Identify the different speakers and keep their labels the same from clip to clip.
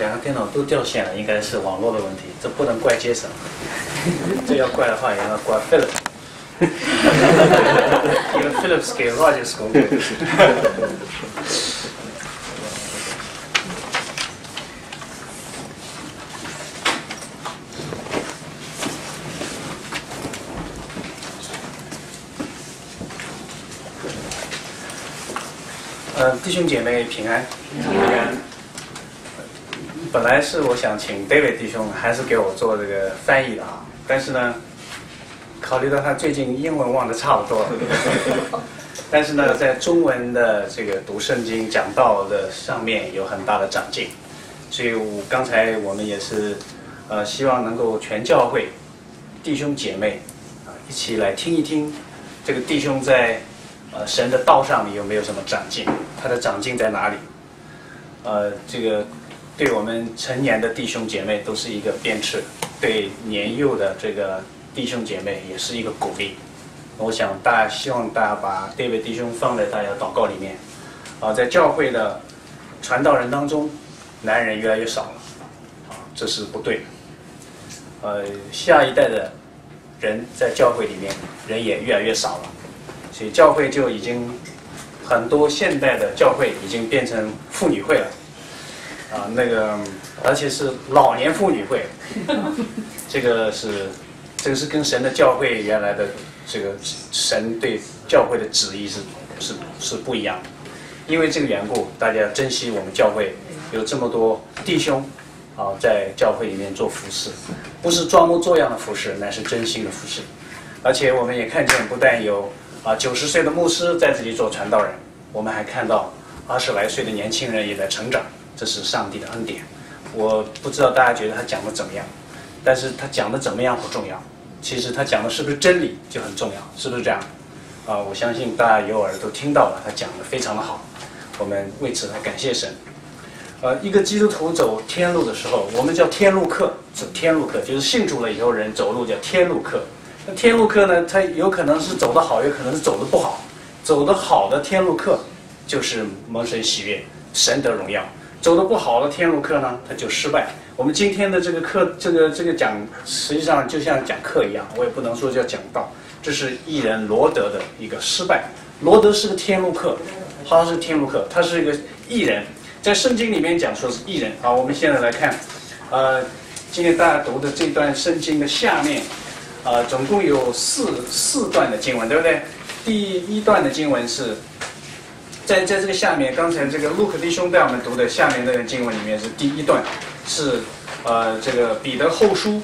Speaker 1: 两个电脑都掉线了，应该是网络的问题，这不能怪杰森，这要怪的话也要怪 Philip，因为 Philip 给 Rogers 工作。呃，弟兄姐妹平安。平安。本来是我想请 David 弟兄还是给我做这个翻译的啊，但是呢，考虑到他最近英文忘得差不多了，但是呢，在中文的这个读圣经讲道的上面有很大的长进，所以我刚才我们也是呃希望能够全教会弟兄姐妹啊一起来听一听这个弟兄在呃神的道上有没有什么长进，他的长进在哪里？呃，这个。对我们成年的弟兄姐妹都是一个鞭笞，对年幼的这个弟兄姐妹也是一个鼓励。我想大家希望大家把这位弟兄放在大家祷告里面。啊，在教会的传道人当中，男人越来越少了，啊，这是不对的。呃，下一代的人在教会里面人也越来越少了，所以教会就已经很多现代的教会已经变成妇女会了。啊，那个，而且是老年妇女会，这个是，这个是跟神的教会原来的这个神对教会的旨意是是是不一样的。因为这个缘故，大家珍惜我们教会有这么多弟兄啊，在教会里面做服饰，不是装模作样的服饰，乃是真心的服饰。而且我们也看见，不但有啊九十岁的牧师在这里做传道人，我们还看到二十来岁的年轻人也在成长。这是上帝的恩典，我不知道大家觉得他讲的怎么样，但是他讲的怎么样不重要，其实他讲的是不是真理就很重要，是不是这样？啊，我相信大家有耳朵听到了，他讲的非常的好，我们为此来感谢神。呃，一个基督徒走天路的时候，我们叫天路客，走天路客就是信主了以后人走路叫天路客。那天路客呢，他有可能是走得好，有可能是走得不好。走得好的天路客就是蒙神喜悦，神得荣耀。走的不好的天路客呢，他就失败。我们今天的这个课，这个这个讲，实际上就像讲课一样，我也不能说叫讲道。这是艺人罗德的一个失败。罗德是个天路客，他是天路客，他是一个艺人，在圣经里面讲说是艺人。好，我们现在来看，呃，今天大家读的这段圣经的下面，呃，总共有四四段的经文，对不对？第一段的经文是。在在这个下面，刚才这个路克弟兄带我们读的下面那个经文里面是第一段，是呃这个彼得后书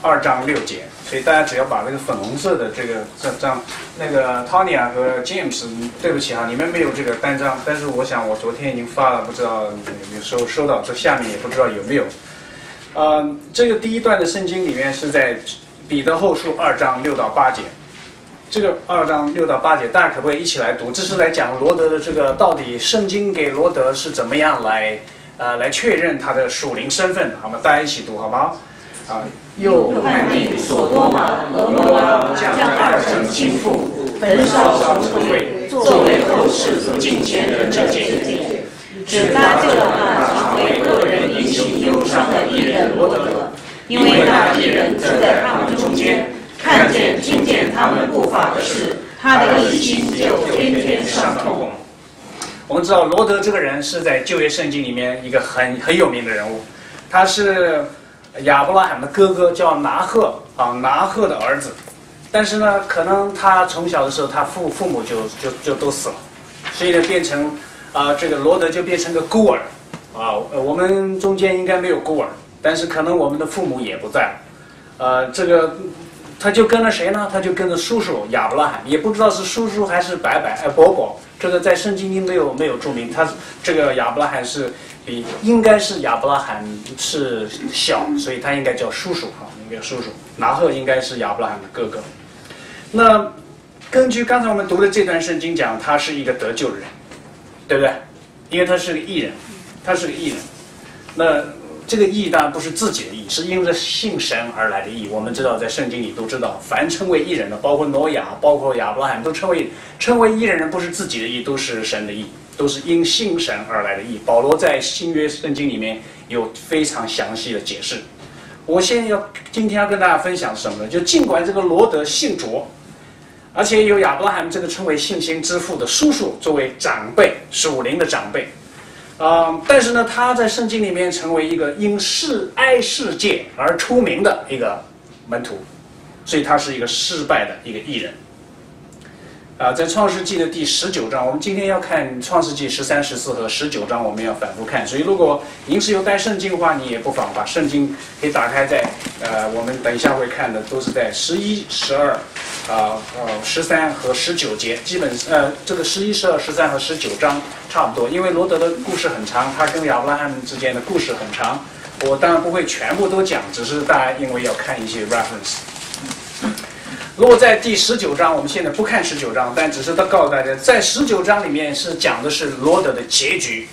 Speaker 1: 二章六节，所以大家只要把那个粉红色的这个这张那个 Tony 啊和 James，对不起啊，你们没有这个单张，但是我想我昨天已经发了，不知道有没有收收到，这下面也不知道有没有。呃，这个第一段的圣经里面是在彼得后书二章六到八节。这个二章六到八节，大家可不可以一起来读？这是来讲罗德的这个到底圣经给罗德是怎么样来，呃，来确认他的属灵身份，好吗？大家一起读好不好？
Speaker 2: 啊，又判定索多玛、俄罗拉将二城倾覆，焚烧成灰，作为后世敬虔的证件，只搭救了那常为恶人引起忧伤的艺人罗德，因为那艺人就在他们中间。看见、听见他们不法的事，他的一心就天天伤痛。
Speaker 1: 我们知道罗德这个人是在旧约圣经里面一个很很有名的人物，他是亚伯拉罕的哥哥，叫拿赫啊，拿赫的儿子。但是呢，可能他从小的时候，他父父母就就就都死了，所以呢，变成啊，这个罗德就变成个孤儿啊。我们中间应该没有孤儿，但是可能我们的父母也不在，呃，这个。他就跟了谁呢？他就跟着叔叔亚伯拉罕，也不知道是叔叔还是伯伯哎伯伯。这个在圣经里没有没有注明。他这个亚伯拉罕是比应该是亚伯拉罕是小，所以他应该叫叔叔哈，应该叔叔。拿赫应该是亚伯拉罕的哥哥。那根据刚才我们读的这段圣经讲，他是一个得救的人，对不对？因为他是个艺人，他是个艺人。那。这个义当然不是自己的义，是因着信神而来的义。我们知道，在圣经里都知道，凡称为义人的，包括挪亚，包括亚伯拉罕，都称为称为义人的，不是自己的义，都是神的义，都是因信神而来的义。保罗在新约圣经里面有非常详细的解释。我现在要今天要跟大家分享什么呢？就尽管这个罗德姓卓，而且有亚伯拉罕这个称为信心之父的叔叔作为长辈，属灵的长辈，啊，但是呢，他在圣经里面成为一个因世哀世界而出名的一个门徒，所以他是一个失败的一个艺人。啊，在创世纪的第十九章，我们今天要看创世纪十三、十四和十九章，我们要反复看。所以，如果您是有带圣经的话，你也不妨把圣经可以打开在，呃，我们等一下会看的都是在十一、十二，啊呃十三和十九节，基本呃这个十一、十二、十三和十九章差不多。因为罗德的故事很长，他跟亚伯拉罕之间的故事很长，我当然不会全部都讲，只是大家因为要看一些 reference。落在第十九章，我们现在不看十九章，但只是他告诉大家，在十九章里面是讲的是罗德的结局。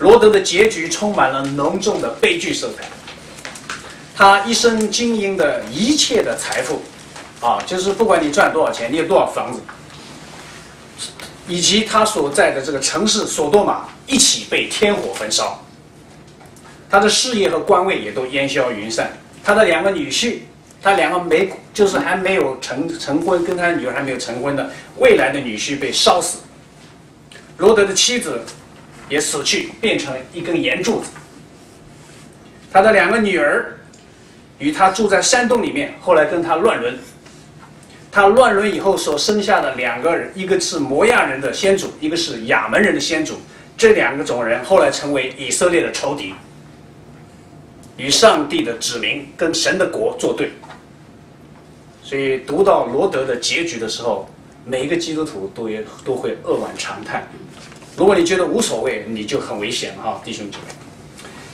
Speaker 1: 罗德的结局充满了浓重的悲剧色彩。他一生经营的一切的财富，啊，就是不管你赚多少钱，你有多少房子，以及他所在的这个城市索多玛一起被天火焚烧，他的事业和官位也都烟消云散。他的两个女婿，他两个没就是还没有成成婚，跟他女儿还没有成婚的未来的女婿被烧死。罗德的妻子也死去，变成一根岩柱子。他的两个女儿与他住在山洞里面，后来跟他乱伦。他乱伦以后所生下的两个人，一个是摩亚人的先祖，一个是亚门人的先祖。这两个种人后来成为以色列的仇敌。与上帝的指明跟神的国作对，所以读到罗德的结局的时候，每一个基督徒都也都会扼腕长叹。如果你觉得无所谓，你就很危险了哈，弟兄姐妹。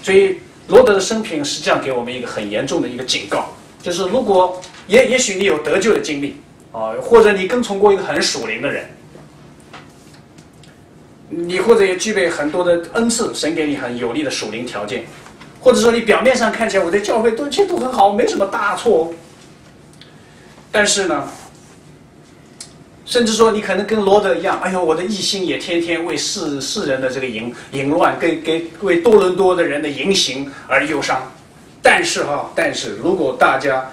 Speaker 1: 所以罗德的生平实际上给我们一个很严重的一个警告，就是如果也也许你有得救的经历啊，或者你跟从过一个很属灵的人，你或者也具备很多的恩赐，神给你很有利的属灵条件。或者说你表面上看起来我在教会都一切都很好，没什么大错。但是呢，甚至说你可能跟罗德一样，哎呦，我的一心也天天为世世人的这个淫淫乱，跟跟为多伦多的人的淫行而忧伤。但是哈，但是如果大家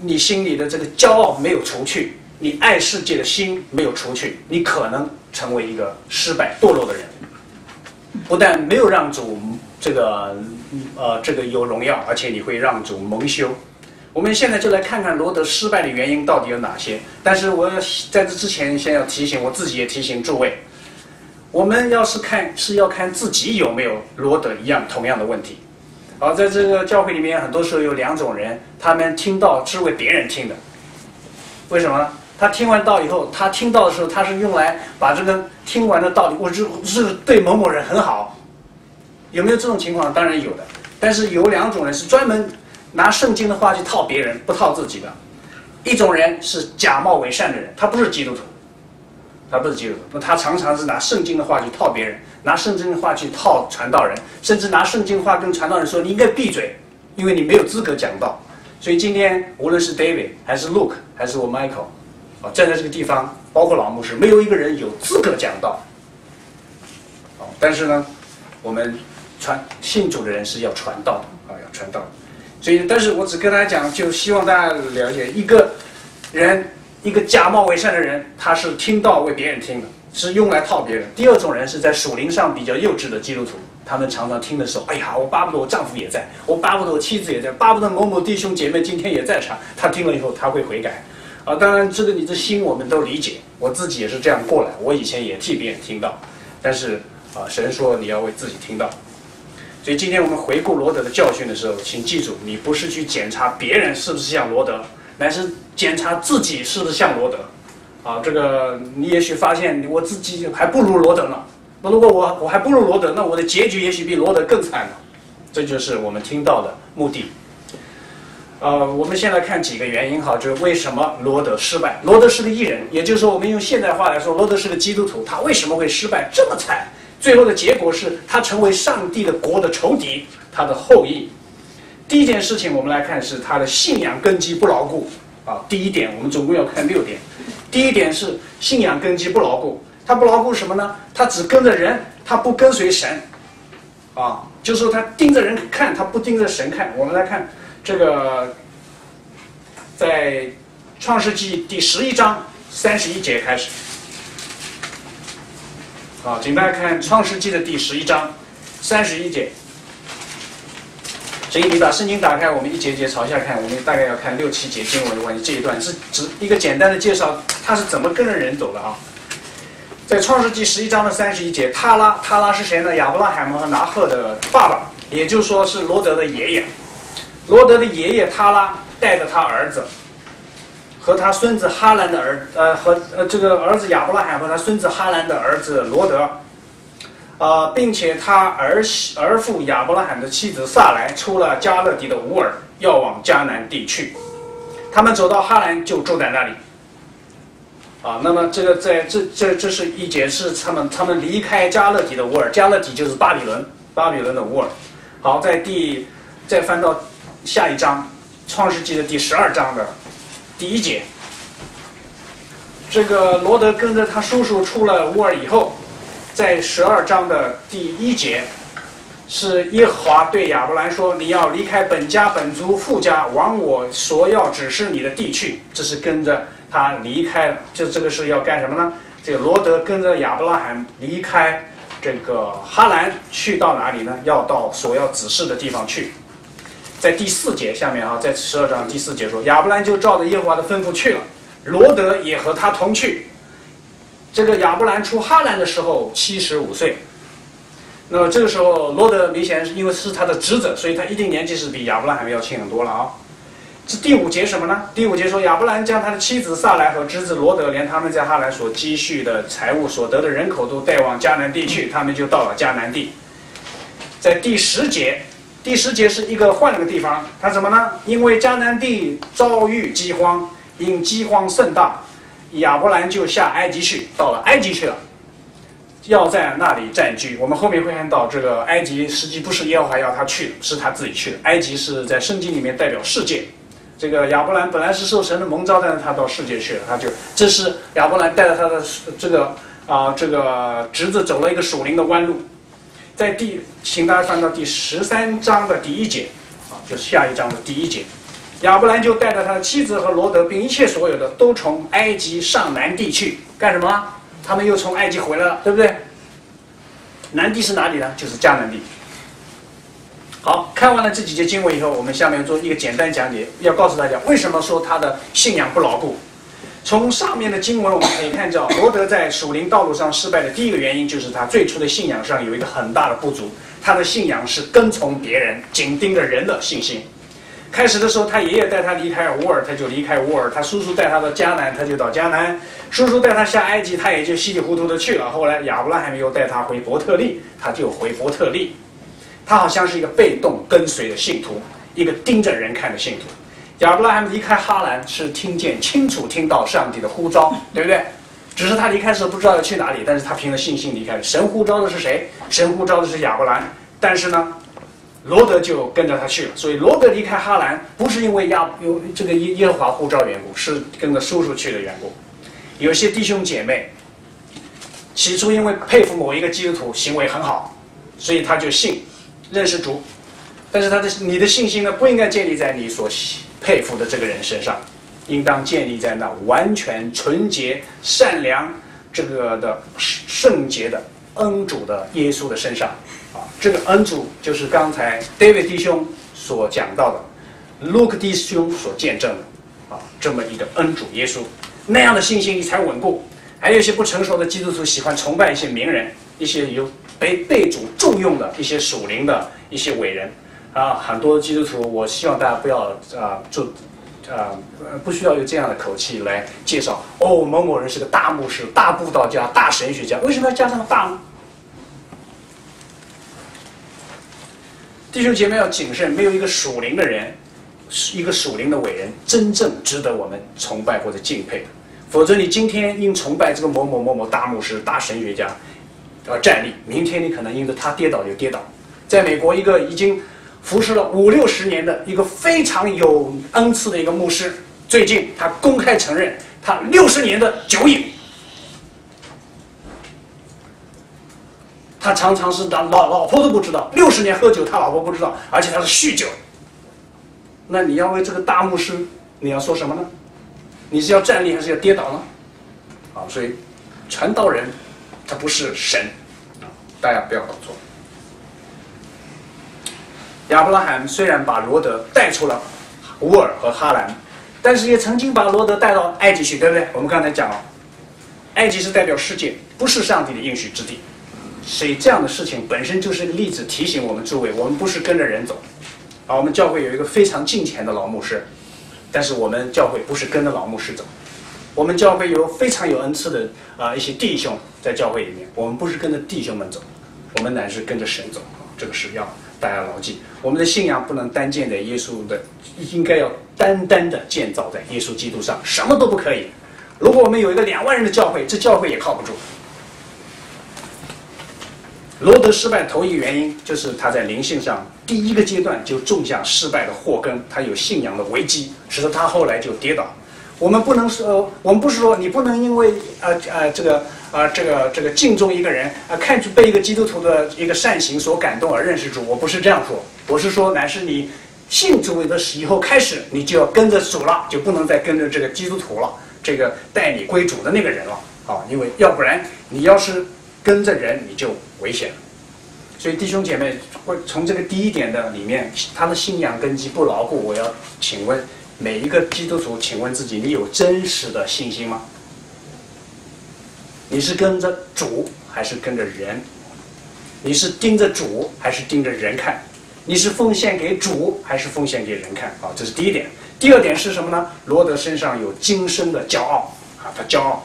Speaker 1: 你心里的这个骄傲没有除去，你爱世界的心没有除去，你可能成为一个失败堕落的人。不但没有让主。这个呃，这个有荣耀，而且你会让主蒙羞。我们现在就来看看罗德失败的原因到底有哪些。但是我要在这之前，先要提醒我自己，也提醒诸位，我们要是看是要看自己有没有罗德一样同样的问题。好，在这个教会里面，很多时候有两种人，他们听到是为别人听的。为什么？他听完道以后，他听到的时候，他是用来把这个听完的道理，我是是对某某人很好。有没有这种情况？当然有的，但是有两种人是专门拿圣经的话去套别人，不套自己的。一种人是假冒伪善的人，他不是基督徒，他不是基督徒，那他常常是拿圣经的话去套别人，拿圣经的话去套传道人，甚至拿圣经的话跟传道人说：“你应该闭嘴，因为你没有资格讲道。”所以今天无论是 David 还是 Luke 还是我 Michael，啊，站在这个地方，包括老牧师，没有一个人有资格讲道。但是呢，我们。传信主的人是要传道啊，要传道。所以，但是我只跟大家讲，就希望大家了解，一个人，一个假冒伪善的人，他是听到为别人听的，是用来套别人。第二种人是在属灵上比较幼稚的基督徒，他们常常听的时候，哎呀，我巴不得我丈夫也在，我巴不得我妻子也在，巴不得某某弟兄姐妹今天也在场。他听了以后，他会悔改。啊，当然这个你的心我们都理解，我自己也是这样过来，我以前也替别人听到，但是啊，神说你要为自己听到。所以今天我们回顾罗德的教训的时候，请记住，你不是去检查别人是不是像罗德，乃是检查自己是不是像罗德。啊，这个你也许发现我自己还不如罗德呢。那如果我我还不如罗德，那我的结局也许比罗德更惨呢。这就是我们听到的目的。呃，我们先来看几个原因哈，就是为什么罗德失败。罗德是个艺人，也就是说，我们用现代话来说，罗德是个基督徒，他为什么会失败这么惨？最后的结果是他成为上帝的国的仇敌，他的后裔。第一件事情，我们来看是他的信仰根基不牢固啊。第一点，我们总共要看六点。第一点是信仰根基不牢固，他不牢固什么呢？他只跟着人，他不跟随神，啊，就是说他盯着人看，他不盯着神看。我们来看这个，在创世纪第十一章三十一节开始，啊，请大家看创世纪的第十一章三十一节。所以你把圣经打开，我们一节节朝下看，我们大概要看六七节经文的关系。这一段是只一个简单的介绍，他是怎么跟着人走的啊？在创世纪十一章的三十一节，塔拉，塔拉是谁呢？亚伯拉罕和拿赫的爸爸，也就是说是罗德的爷爷。罗德的爷爷塔拉带着他儿子和他孙子哈兰的儿，呃，和呃这个儿子亚伯拉罕和他孙子哈兰的儿子罗德。呃，并且他儿媳儿父亚伯拉罕的妻子萨莱出了加勒底的乌尔，要往迦南地去。他们走到哈兰，就住在那里。啊，那么这个在这这这是一节，是他们他们离开加勒底的乌尔，加勒底就是巴比伦，巴比伦的乌尔。好，在第再翻到下一章，创世纪的第十二章的第一节，这个罗德跟着他叔叔出了乌尔以后。在十二章的第一节，是耶和华对亚伯兰说：“你要离开本家本族富家，往我所要指示你的地去。”这是跟着他离开，就这个是要干什么呢？这个罗德跟着亚伯拉罕离开这个哈兰，去到哪里呢？要到所要指示的地方去。在第四节下面啊，在十二章第四节说，亚伯兰就照着耶和华的吩咐去了，罗德也和他同去。这个亚伯兰出哈兰的时候七十五岁，那么这个时候罗德明显因为是他的侄子，所以他一定年纪是比亚伯兰还要轻很多了啊。这第五节什么呢？第五节说亚伯兰将他的妻子萨莱和侄子罗德，连他们在哈兰所积蓄的财物、所得的人口都带往迦南地去，他们就到了迦南地。在第十节，第十节是一个换了个地方，他什么呢？因为迦南地遭遇饥荒，因饥荒甚大。亚伯兰就下埃及去，到了埃及去了，要在那里暂居。我们后面会看到，这个埃及实际不是耶和华要他去的，是他自己去的。埃及是在圣经里面代表世界。这个亚伯兰本来是受神的蒙召，但是他到世界去了，他就这是亚伯兰带着他的这个啊这个侄子走了一个属灵的弯路。在第，请大家翻到第十三章的第一节，啊，就是下一章的第一节。亚伯兰就带着他的妻子和罗德，并一切所有的，都从埃及上南地去干什么？他们又从埃及回来了，对不对？南地是哪里呢？就是迦南地。好看完了这几节经文以后，我们下面做一个简单讲解，要告诉大家为什么说他的信仰不牢固。从上面的经文我们可以看到，罗德在属灵道路上失败的第一个原因，就是他最初的信仰上有一个很大的不足，他的信仰是跟从别人，紧盯着人的信心。开始的时候，他爷爷带他离开乌尔，他就离开乌尔；他叔叔带他到迦南，他就到迦南；叔叔带他下埃及，他也就稀里糊涂的去了。后来亚伯拉罕又带他回伯特利，他就回伯特利。他好像是一个被动跟随的信徒，一个盯着人看的信徒。亚伯拉罕离开哈兰是听见清楚听到上帝的呼召，对不对？只是他离开时不知道要去哪里，但是他凭着信心离开了。神呼召的是谁？神呼召的是亚伯兰，但是呢？罗德就跟着他去了，所以罗德离开哈兰不是因为亚有这个耶耶和华护照缘故，是跟着叔叔去的缘故。有些弟兄姐妹起初因为佩服某一个基督徒行为很好，所以他就信认识主，但是他的你的信心呢不应该建立在你所佩服的这个人身上，应当建立在那完全纯洁善良这个的圣洁的恩主的耶稣的身上。啊，这个恩主就是刚才 David 弟兄所讲到的，Luke 弟兄所见证的，啊，这么一个恩主耶稣，那样的信心你才稳固。还有一些不成熟的基督徒喜欢崇拜一些名人，一些有被被主重用的一些属灵的一些伟人，啊，很多基督徒，我希望大家不要啊，就啊，不需要用这样的口气来介绍。哦，某某人是个大牧师、大布道家、大神学家，为什么要加上个大呢？弟兄姐妹要谨慎，没有一个属灵的人，一个属灵的伟人，真正值得我们崇拜或者敬佩的。否则，你今天因崇拜这个某某某某大牧师、大神学家而站立，明天你可能因着他跌倒就跌倒。在美国，一个已经服侍了五六十年的一个非常有恩赐的一个牧师，最近他公开承认他六十年的酒瘾。他常常是老老老婆都不知道，六十年喝酒他老婆不知道，而且他是酗酒。那你要为这个大牧师，你要说什么呢？你是要站立还是要跌倒呢？啊，所以传道人他不是神，大家不要搞错。亚伯拉罕虽然把罗德带出了乌尔和哈兰，但是也曾经把罗德带到埃及去，对不对？我们刚才讲了，埃及是代表世界，不是上帝的应许之地。所以这样的事情本身就是个例子，提醒我们诸位，我们不是跟着人走。啊，我们教会有一个非常敬虔的老牧师，但是我们教会不是跟着老牧师走。我们教会有非常有恩赐的啊一些弟兄在教会里面，我们不是跟着弟兄们走，我们乃是跟着神走。这个是要大家牢记。我们的信仰不能单建在耶稣的，应该要单单的建造在耶稣基督上，什么都不可以。如果我们有一个两万人的教会，这教会也靠不住。罗德失败头一原因就是他在灵性上第一个阶段就种下失败的祸根，他有信仰的危机，使得他后来就跌倒。我们不能说，我们不是说你不能因为呃呃这个啊这个这个敬重一个人啊，看去被一个基督徒的一个善行所感动而认识主，我不是这样说，我是说乃是你信主的以后开始，你就要跟着主了，就不能再跟着这个基督徒了，这个带你归主的那个人了啊，因为要不然你要是。跟着人你就危险了，所以弟兄姐妹会从这个第一点的里面，他的信仰根基不牢固。我要请问每一个基督徒，请问自己，你有真实的信心吗？你是跟着主还是跟着人？你是盯着主还是盯着人看？你是奉献给主还是奉献给人看？啊，这是第一点。第二点是什么呢？罗德身上有今生的骄傲啊，他骄傲。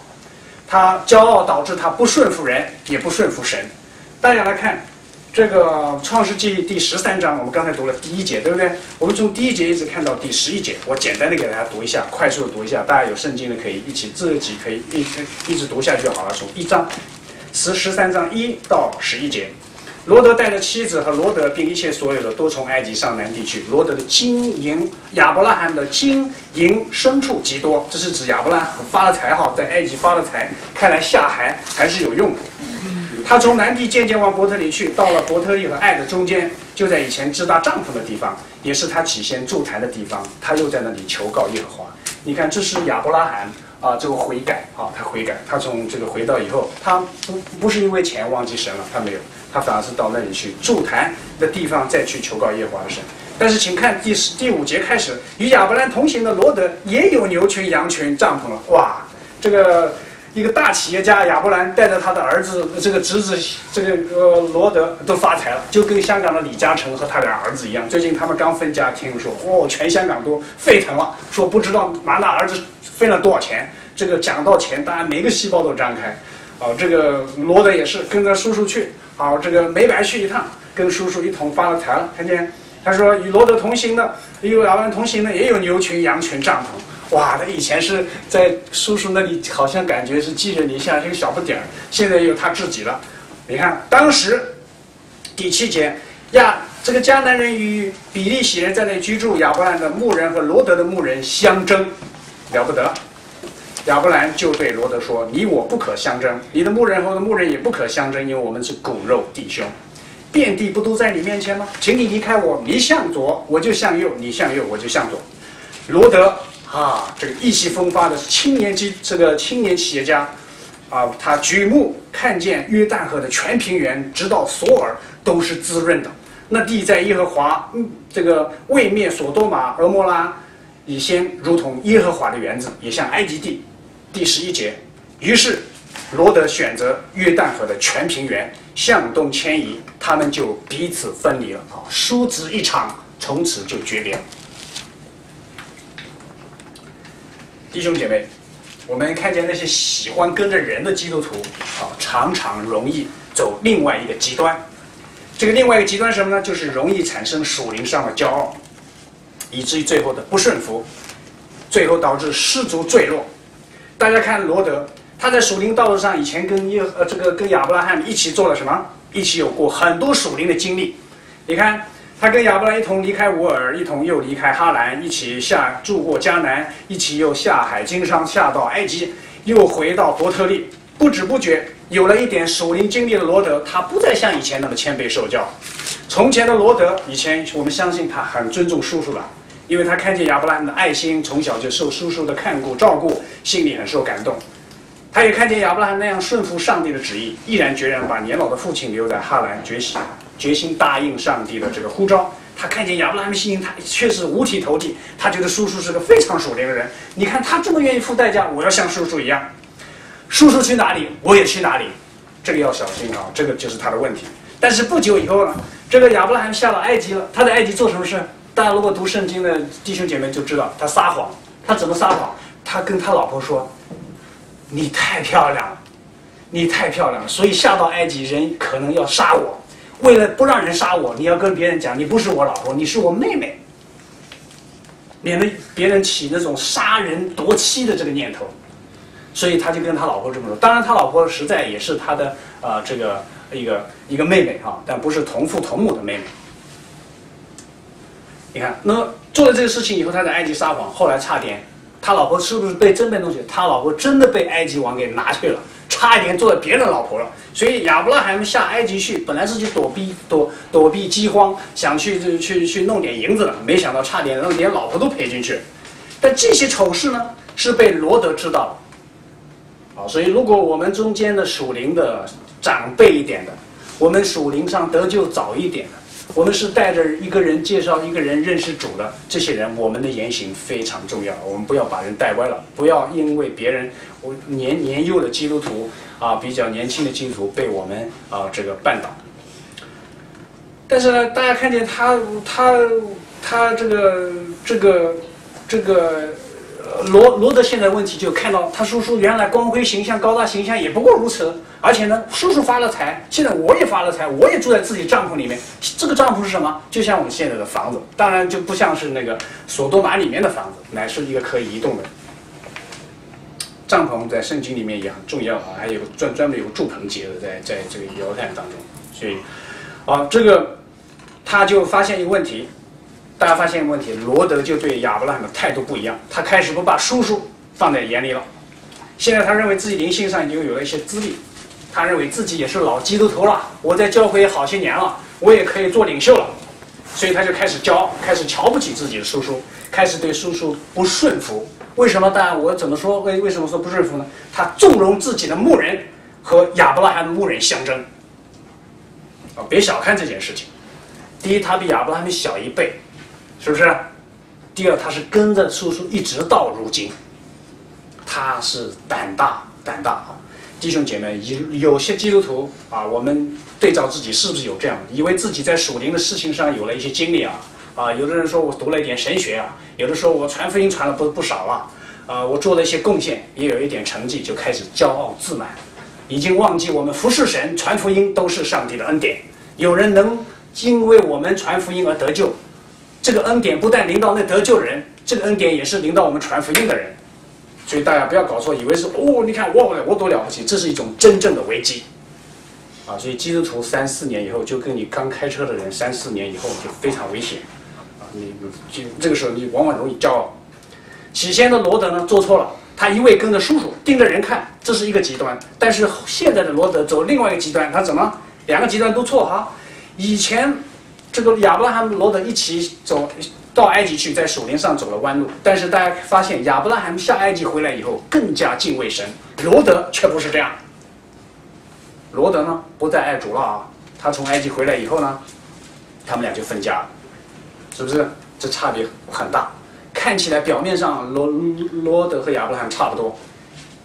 Speaker 1: 他骄傲导致他不顺服人，也不顺服神。大家来看这个创世纪第十三章，我们刚才读了第一节，对不对？我们从第一节一直看到第十一节，我简单的给大家读一下，快速的读一下。大家有圣经的可以一起自己可以一一直读下去就好了。从一章十十三章一到十一节。罗德带着妻子和罗德并一切所有的都从埃及上南地去。罗德的金银，亚伯拉罕的金银牲畜极多，这是指亚伯拉罕发了财哈，在埃及发了财，看来下海还是有用的。他从南地渐渐往伯特利去，到了伯特利和爱的中间，就在以前支搭帐篷的地方，也是他起先筑坛的地方。他又在那里求告耶和华。你看，这是亚伯拉罕啊，这个悔改啊，他悔改，他从这个回到以后，他不不是因为钱忘记神了，他没有。他反而是到那里去筑坛的地方，再去求告耶和华的神。但是，请看第十第五节开始，与亚伯兰同行的罗德也有牛群、羊群、帐篷了。哇，这个一个大企业家亚伯兰带着他的儿子、这个侄子、这个呃罗德都发财了，就跟香港的李嘉诚和他的儿子一样。最近他们刚分家，听说哦，全香港都沸腾了，说不知道马大儿子分了多少钱。这个讲到钱，大家每个细胞都张开。哦，这个罗德也是跟着叔叔去。好，这个没白去一趟，跟叔叔一同发了财了。看见，他说与罗德同行的，与亚伯兰同行的也有牛群、羊群、帐篷。哇，他以前是在叔叔那里，好像感觉是寄人篱下，是个小不点儿。现在有他自己了。你看，当时第七节，亚这个迦南人与比利洗人在那居住，亚伯兰的牧人和罗德的牧人相争，了不得。亚伯兰就对罗德说：“你我不可相争，你的牧人和我的牧人也不可相争，因为我们是骨肉弟兄。遍地不都在你面前吗？请你离开我，你向左我就向右，你向右我就向左。”罗德啊，这个意气风发的青年机，这个青年企业家啊，他举目看见约旦河的全平原，直到索尔都是滋润的。那地在耶和华，嗯，这个未灭所多玛、俄摩拉以先，如同耶和华的园子，也像埃及地。第十一节，于是罗德选择约旦河的全平原向东迁移，他们就彼此分离了啊，叔侄一场，从此就诀别了。弟兄姐妹，我们看见那些喜欢跟着人的基督徒啊，常常容易走另外一个极端。这个另外一个极端是什么呢？就是容易产生属灵上的骄傲，以至于最后的不顺服，最后导致失足坠落。大家看罗德，他在属灵道路上以前跟耶呃这个跟亚伯拉罕一起做了什么？一起有过很多属灵的经历。你看，他跟亚伯拉一同离开乌尔，一同又离开哈兰，一起下住过迦南，一起又下海经商下到埃及，又回到伯特利，不知不觉有了一点属灵经历的罗德，他不再像以前那么谦卑受教。从前的罗德，以前我们相信他很尊重叔叔了，因为他看见亚伯拉的爱心，从小就受叔叔的看顾照顾，心里很受感动。他也看见亚伯拉那样顺服上帝的旨意，毅然决然把年老的父亲留在哈兰，决心决心答应上帝的这个呼召。他看见亚伯拉罕的信心，他确实五体投地。他觉得叔叔是个非常属灵的人。你看他这么愿意付代价，我要像叔叔一样。叔叔去哪里，我也去哪里。这个要小心啊，这个就是他的问题。但是不久以后呢，这个亚伯拉罕下了埃及了。他在埃及做什么事？大家如果读圣经的弟兄姐妹就知道，他撒谎。他怎么撒谎？他跟他老婆说：“你太漂亮了，你太漂亮了，所以下到埃及人可能要杀我。为了不让人杀我，你要跟别人讲，你不是我老婆，你是我妹妹，免得别人起那种杀人夺妻的这个念头。所以他就跟他老婆这么说。当然，他老婆实在也是他的啊，这个一个一个妹妹哈，但不是同父同母的妹妹。你看，那么做了这个事情以后，他在埃及撒谎，后来差点，他老婆是不是被真被东西？他老婆真的被埃及王给拿去了，差一点做了别人的老婆了。所以亚伯拉罕下埃及去，本来是去躲避躲躲避饥荒，想去去去弄点银子的，没想到差点让连老婆都赔进去。但这些丑事呢，是被罗德知道了。好，所以如果我们中间的属灵的长辈一点的，我们属灵上得救早一点的。我们是带着一个人介绍一个人认识主的这些人，我们的言行非常重要。我们不要把人带歪了，不要因为别人年年幼的基督徒啊，比较年轻的基督徒被我们啊这个绊倒。但是呢，大家看见他他他这个这个这个罗罗德现在问题就看到他叔叔原来光辉形象、高大形象也不过如此。而且呢，叔叔发了财，现在我也发了财，我也住在自己帐篷里面。这个帐篷是什么？就像我们现在的房子，当然就不像是那个索多玛里面的房子，乃是一个可以移动的帐篷。在圣经里面也很重要啊，还有专专门有个祝棚节的，在在这个犹太当中。所以，啊，这个他就发现一个问题，大家发现一个问题，罗德就对亚伯拉罕的态度不一样，他开始不把叔叔放在眼里了。现在他认为自己灵性上已经有了一些资历。他认为自己也是老基督徒了，我在教会好些年了，我也可以做领袖了，所以他就开始骄傲，开始瞧不起自己的叔叔，开始对叔叔不顺服。为什么？当然，我怎么说？为为什么说不顺服呢？他纵容自己的牧人和亚伯拉罕的牧人相争。啊，别小看这件事情。第一，他比亚伯拉罕小一倍，是不是？第二，他是跟着叔叔一直到如今，他是胆大胆大啊。弟兄姐妹，有有些基督徒啊，我们对照自己是不是有这样，以为自己在属灵的事情上有了一些经历啊？啊，有的人说我读了一点神学啊，有的说我传福音传了不不少了，啊，我做了一些贡献，也有一点成绩，就开始骄傲自满，已经忘记我们服侍神、传福音都是上帝的恩典。有人能因为我们传福音而得救，这个恩典不但临到那得救人，这个恩典也是临到我们传福音的人。所以大家不要搞错，以为是哦，你看我我多了不起，这是一种真正的危机，啊！所以基督徒三四年以后，就跟你刚开车的人三四年以后就非常危险，啊！你就这个时候你往往容易骄傲。起先的罗德呢做错了，他一味跟着叔叔盯着人看，这是一个极端。但是现在的罗德走另外一个极端，他怎么两个极端都错哈？以前这个亚伯拉罕罗德一起走。到埃及去，在属灵上走了弯路，但是大家发现亚伯拉罕下埃及回来以后更加敬畏神，罗德却不是这样。罗德呢不再爱主了啊，他从埃及回来以后呢，他们俩就分家了，是不是？这差别很大。看起来表面上罗罗德和亚伯拉罕差不多，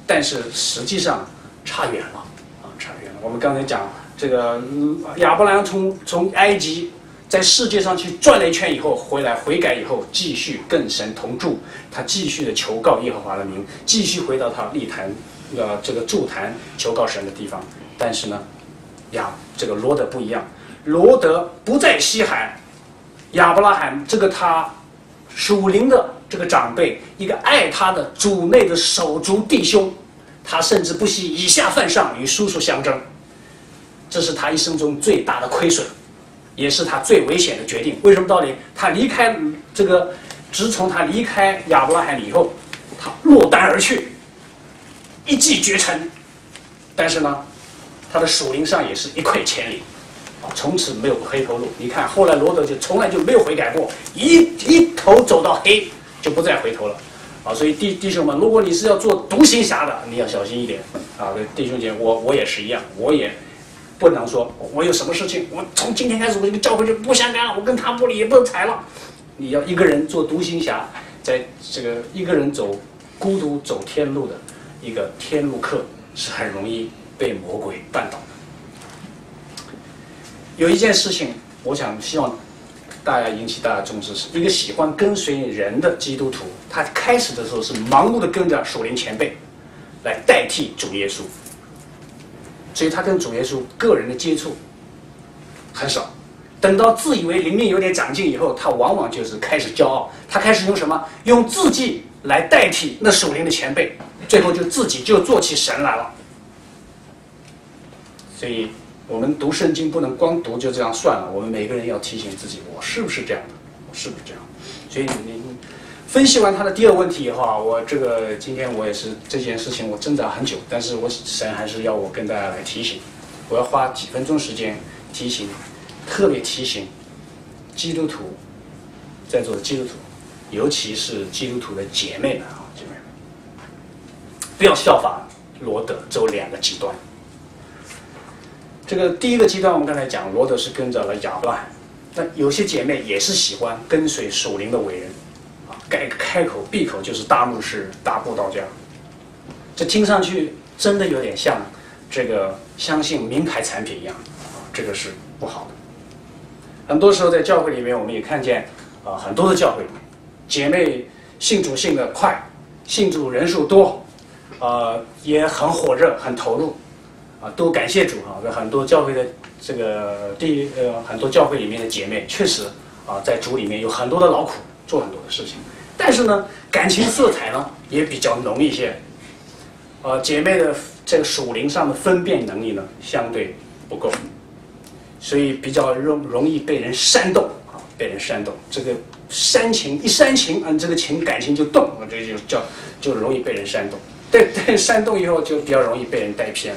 Speaker 1: 但是实际上差远了啊，差远了。我们刚才讲这个亚伯拉罕从从埃及。在世界上去转了一圈以后，回来悔改以后，继续跟神同住，他继续的求告耶和华的名，继续回到他立坛，呃，这个祝坛求告神的地方。但是呢，呀，这个罗德不一样，罗德不在西海，亚伯拉罕这个他属灵的这个长辈，一个爱他的主内的手足弟兄，他甚至不惜以下犯上与叔叔相争，这是他一生中最大的亏损。也是他最危险的决定。为什么道理？他离开这个，自从他离开亚伯拉罕以后，他落单而去，一骑绝尘。但是呢，他的属灵上也是一溃千里，啊，从此没有回头路。你看后来罗德就从来就没有悔改过，一一头走到黑就不再回头了，啊，所以弟弟兄们，如果你是要做独行侠的，你要小心一点，啊，弟兄姐，我我也是一样，我也不能说我有什么事情，我从今天开始我这个教会就不相干了，我跟他不理不能睬了。你要一个人做独行侠，在这个一个人走孤独走天路的一个天路客，是很容易被魔鬼绊倒的。有一件事情，我想希望大家引起大家重视，是一个喜欢跟随人的基督徒，他开始的时候是盲目的跟着属灵前辈来代替主耶稣，所以他跟主耶稣个人的接触很少。等到自以为灵命有点长进以后，他往往就是开始骄傲，他开始用什么？用自己来代替那属灵的前辈，最后就自己就做起神来了。所以，我们读圣经不能光读就这样算了，我们每个人要提醒自己，我是不是这样的？我是不是这样？所以，你分析完他的第二问题以后啊，我这个今天我也是这件事情我挣扎很久，但是我神还是要我跟大家来提醒，我要花几分钟时间提醒。特别提醒基督徒，在座的基督徒，尤其是基督徒的姐妹们啊，姐妹们，不要效法罗德，走两个极端。这个第一个极端，我们刚才讲，罗德是跟着了亚伯拉罕，那有些姐妹也是喜欢跟随属灵的伟人，啊，该开口闭口就是大牧师、大布道家，这听上去真的有点像这个相信名牌产品一样，这个是不好的。很多时候在教会里面，我们也看见啊，很多的教会姐妹信主信的快，信主人数多，呃，也很火热，很投入，啊，都感谢主哈。很多教会的这个第呃，很多教会里面的姐妹确实啊，在主里面有很多的劳苦，做很多的事情，但是呢，感情色彩呢也比较浓一些，呃，姐妹的这个属灵上的分辨能力呢相对不够。所以比较容容易被人煽动啊，被人煽动。这个煽情一煽情，嗯，这个情感情就动，这就叫就容易被人煽动。对对，煽动以后就比较容易被人带偏。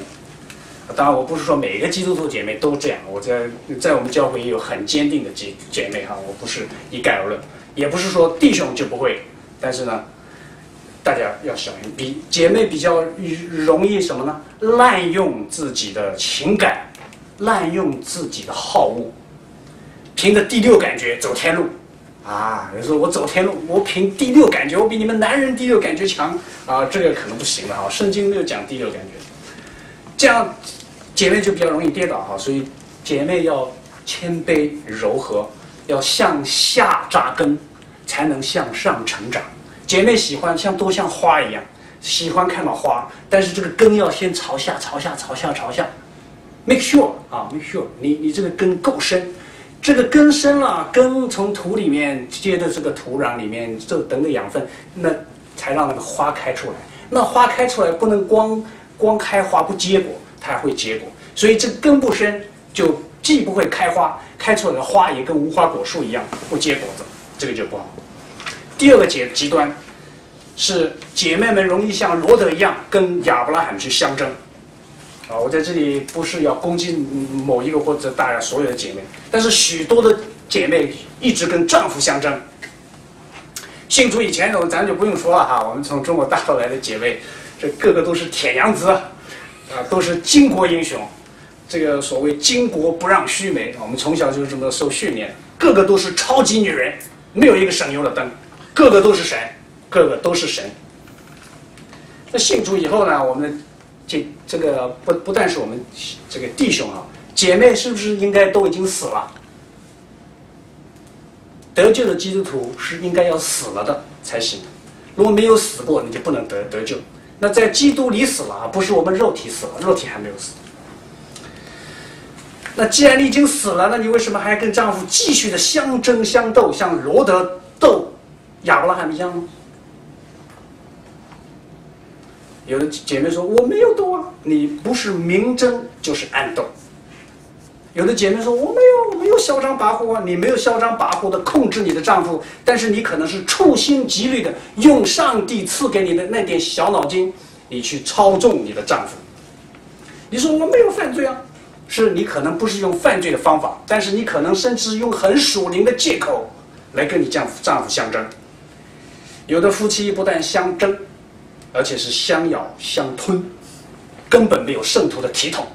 Speaker 1: 当然，我不是说每个基督徒姐妹都这样。我在在我们教会也有很坚定的姐姐妹哈，我不是一概而论，也不是说弟兄就不会。但是呢，大家要小心，比姐妹比较容易什么呢？滥用自己的情感。滥用自己的好恶，凭着第六感觉走天路，啊，有时候我走天路，我凭第六感觉，我比你们男人第六感觉强啊，这个可能不行了啊。圣经没有讲第六感觉，这样姐妹就比较容易跌倒哈。所以姐妹要谦卑柔和，要向下扎根，才能向上成长。姐妹喜欢像都像花一样，喜欢看到花，但是这个根要先朝下，朝下，朝下，朝下。Make sure 啊，Make sure 你你这个根够深，这个根深了，根从土里面接的这个土壤里面，这等的养分，那才让那个花开出来。那花开出来不能光光开花不结果，它还会结果。所以这根不深，就既不会开花，开出来的花也跟无花果树一样不结果子，这个就不好。第二个极极端是姐妹们容易像罗德一样跟亚伯拉罕去相争。啊，我在这里不是要攻击某一个或者大家所有的姐妹，但是许多的姐妹一直跟丈夫相争。信主以前，我咱就不用说了哈，我们从中国大陆来的姐妹，这个个都是铁娘子，啊，都是巾帼英雄。这个所谓巾帼不让须眉，我们从小就是这么受训练，个个都是超级女人，没有一个省油的灯，个个都是神，个个都是神。那信主以后呢，我们。这这个不不但是我们这个弟兄啊，姐妹是不是应该都已经死了？得救的基督徒是应该要死了的才行。如果没有死过，你就不能得得救。那在基督里死了啊，不是我们肉体死了，肉体还没有死。那既然你已经死了，那你为什么还要跟丈夫继续的相争相斗，像罗德斗亚伯拉罕一样呢？有的姐妹说我没有斗啊，你不是明争就是暗斗。有的姐妹说我没有，我没有嚣张跋扈啊，你没有嚣张跋扈的控制你的丈夫，但是你可能是处心积虑的用上帝赐给你的那点小脑筋，你去操纵你的丈夫。你说我没有犯罪啊，是你可能不是用犯罪的方法，但是你可能甚至用很属灵的借口来跟你丈夫丈夫相争。有的夫妻不但相争，而且是相咬相吞，根本没有圣徒的体统。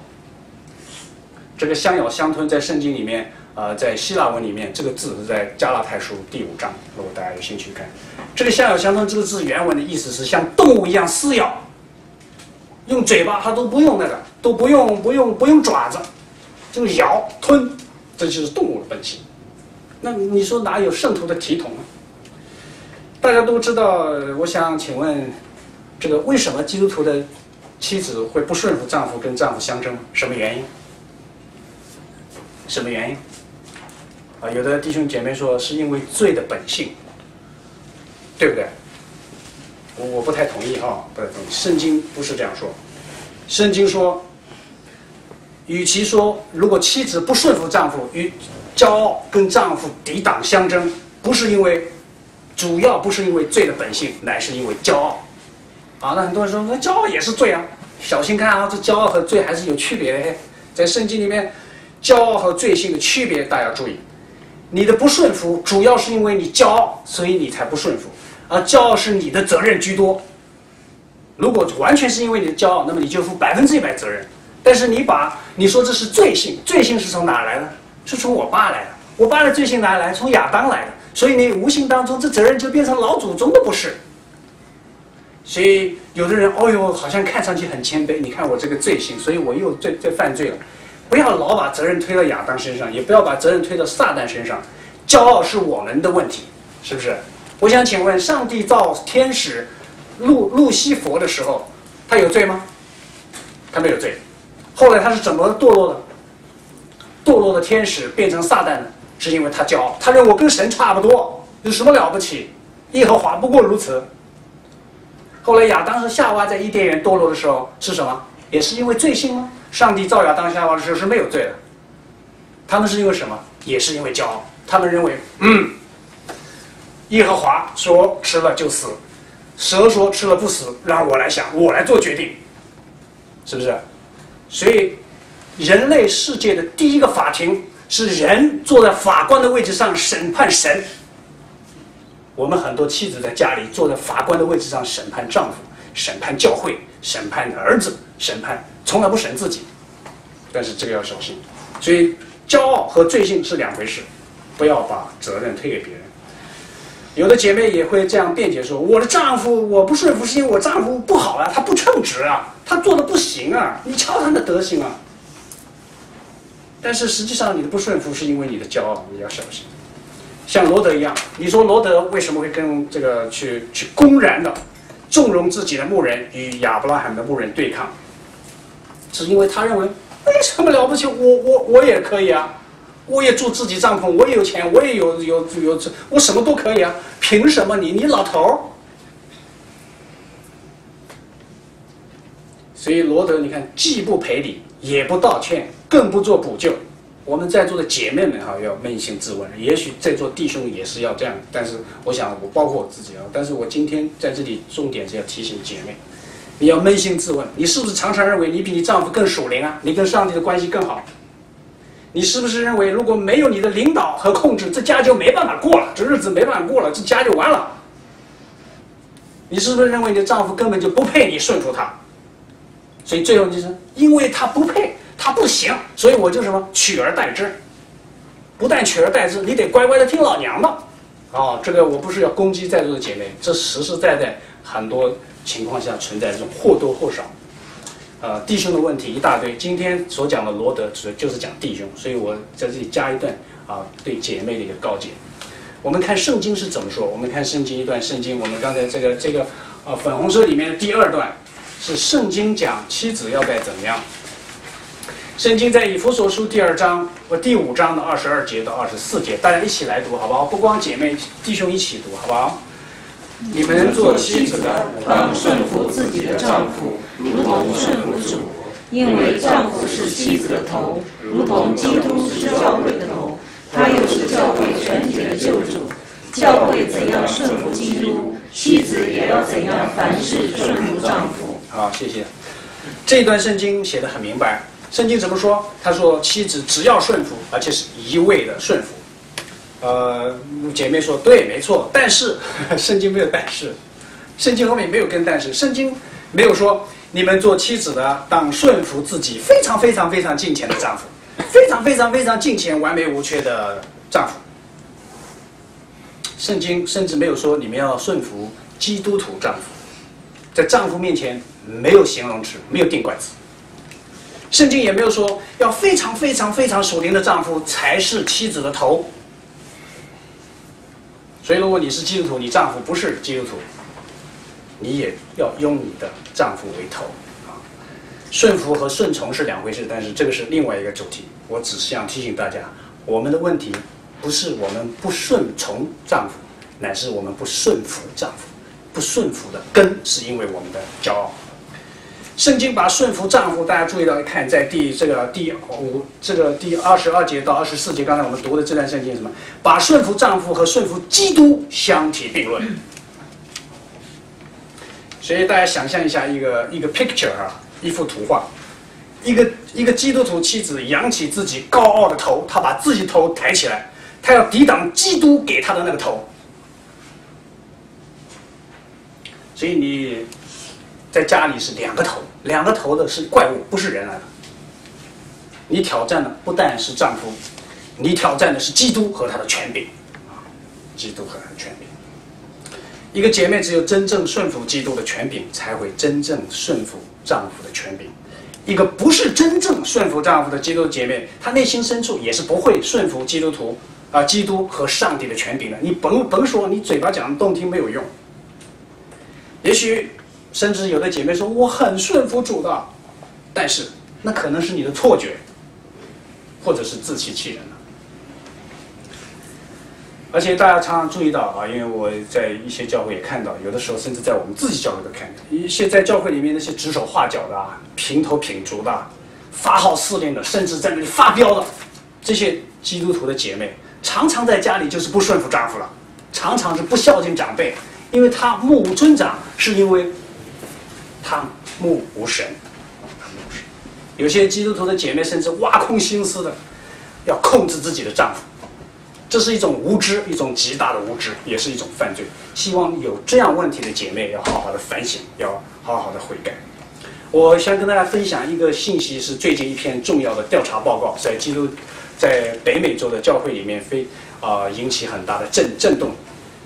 Speaker 1: 这个相咬相吞在圣经里面，呃，在希腊文里面，这个字是在加拉太书第五章，如果大家有兴趣看，这个相咬相吞这个字原文的意思是像动物一样撕咬，用嘴巴它都不用那个，都不用不用不用爪子，就咬吞，这就是动物的本性。那你说哪有圣徒的体统呢？大家都知道，我想请问，这个为什么基督徒的妻子会不顺服丈夫，跟丈夫相争？什么原因？什么原因？啊，有的弟兄姐妹说是因为罪的本性，对不对？我我不太同意哈，不太同意。圣经不是这样说，圣经说，与其说如果妻子不顺服丈夫，与骄傲跟丈夫抵挡相争，不是因为。主要不是因为罪的本性，乃是因为骄傲。啊，那很多人说，那骄傲也是罪啊！小心看啊，这骄傲和罪还是有区别的。在圣经里面，骄傲和罪性的区别，大家注意。你的不顺服，主要是因为你骄傲，所以你才不顺服。而骄傲是你的责任居多。如果完全是因为你的骄傲，那么你就负百分之一百责任。但是你把你说这是罪性，罪性是从哪来的？是从我爸来的。我爸的罪性哪来？从亚当来的。所以你无形当中，这责任就变成老祖宗的不是。所以有的人，哦哟，好像看上去很谦卑。你看我这个罪行，所以我又罪罪犯罪了。不要老把责任推到亚当身上，也不要把责任推到撒旦身上。骄傲是我们的问题，是不是？我想请问，上帝造天使路路西佛的时候，他有罪吗？他没有罪。后来他是怎么堕落的？堕落的天使变成撒旦的？是因为他骄傲，他认为我跟神差不多，有什么了不起？耶和华不过如此。后来亚当和夏娃在伊甸园堕落的时候是什么？也是因为罪性吗？上帝造亚当夏娃的时候是没有罪的。他们是因为什么？也是因为骄傲。他们认为，嗯，耶和华说吃了就死，蛇说吃了不死，让我来想，我来做决定，是不是？所以，人类世界的第一个法庭。是人坐在法官的位置上审判神。我们很多妻子在家里坐在法官的位置上审判丈夫、审判教会、审判儿子、审判，从来不审自己。但是这个要小心，所以骄傲和罪性是两回事，不要把责任推给别人。有的姐妹也会这样辩解说：“我的丈夫我不顺服，是因为我丈夫不好啊，他不称职啊，他做的不行啊，你瞧他的德行啊。”但是实际上，你的不顺服是因为你的骄傲，你要小心。像罗德一样，你说罗德为什么会跟这个去去公然的纵容自己的牧人与亚伯拉罕的牧人对抗？是因为他认为没什么了不起，我我我也可以啊，我也住自己帐篷，我也有钱，我也有有有我什么都可以啊，凭什么你你老头儿？所以罗德，你看既不赔礼，也不道歉。更不做补救，我们在座的姐妹们哈要扪心自问，也许在座弟兄也是要这样。但是我想，我包括我自己啊，但是我今天在这里重点是要提醒姐妹，你要扪心自问，你是不是常常认为你比你丈夫更属灵啊？你跟上帝的关系更好？你是不是认为如果没有你的领导和控制，这家就没办法过了，这日子没办法过了，这家就完了？你是不是认为你的丈夫根本就不配你顺服他？所以最后就是因为他不配。他不行，所以我就什么取而代之。不但取而代之，你得乖乖的听老娘的。哦，这个我不是要攻击在座的姐妹，这实实在在很多情况下存在这种或多或少。呃，弟兄的问题一大堆。今天所讲的罗德主要就是讲弟兄，所以我在这里加一段啊，对姐妹的一个告诫。我们看圣经是怎么说？我们看圣经一段圣经，我们刚才这个这个啊粉红色里面的第二段是圣经讲妻子要该怎么样。圣经在以弗所书第二章和第五章的二十二节到二十四节，大家一起来读好不好？不光姐妹弟兄一起读好不好？你们做妻子的当顺服自己的丈夫，如同顺服主，因为丈夫是妻子的头，如同基督是教会的头，他又是教会全体的救主。教会怎样顺服基督，妻子也要怎样凡事顺服丈夫。好，谢谢。这段圣经写的很明白，圣经怎么说？他说妻子只要顺服，而且是一味的顺服。呃，姐妹说对，没错，但是 圣经没有但是，圣经后面没有跟但是，圣经没有说你们做妻子的当顺服自己非常非常非常敬虔的丈夫，非常非常非常敬虔完美无缺的丈夫。圣经甚至没有说你们要顺服基督徒丈夫，在丈夫面前没有形容词，没有定冠词。圣经也没有说要非常非常非常属灵的丈夫才是妻子的头。所以，如果你是基督徒，你丈夫不是基督徒，你也要用你的丈夫为头啊。顺服和顺从是两回事，但是这个是另外一个主题。我只是想提醒大家，我们的问题。不是我们不顺从丈夫，乃是我们不顺服丈夫。不顺服的根是因为我们的骄傲。圣经把顺服丈夫，大家注意到一看，在第这个第五这个第二十二节到二十四节，刚才我们读的这段圣经什么？把顺服丈夫和顺服基督相提并论。所以大家想象一下一个一个 picture 啊，一幅图画，一个一个基督徒妻子扬起自己高傲的头，她把自己头抬起来。他要抵挡基督给他的那个头，所以你在家里是两个头，两个头的是怪物，不是人来的。你挑战的不但是丈夫，你挑战的是基督和他的权柄，基督和他的权柄。一个姐妹只有真正顺服基督的权柄，才会真正顺服丈夫的权柄。一个不是真正顺服丈夫的基督姐妹，她内心深处也是不会顺服基督徒。啊，基督和上帝的权柄的，你甭甭说，你嘴巴讲的动听没有用。也许，甚至有的姐妹说我很顺服主的，但是那可能是你的错觉，或者是自欺欺人。而且大家常常注意到啊，因为我在一些教会也看到，有的时候甚至在我们自己教会都看到，一些在教会里面那些指手画脚的、啊评头品足的、发号施令的，甚至在那里发飙的这些基督徒的姐妹。常常在家里就是不顺服丈夫了，常常是不孝敬长辈，因为他目无尊长，是因为他目无神。有些基督徒的姐妹甚至挖空心思的要控制自己的丈夫，这是一种无知，一种极大的无知，也是一种犯罪。希望有这样问题的姐妹要好好的反省，要好好的悔改。我想跟大家分享一个信息，是最近一篇重要的调查报告，在基督。在北美洲的教会里面，非啊引起很大的震震动。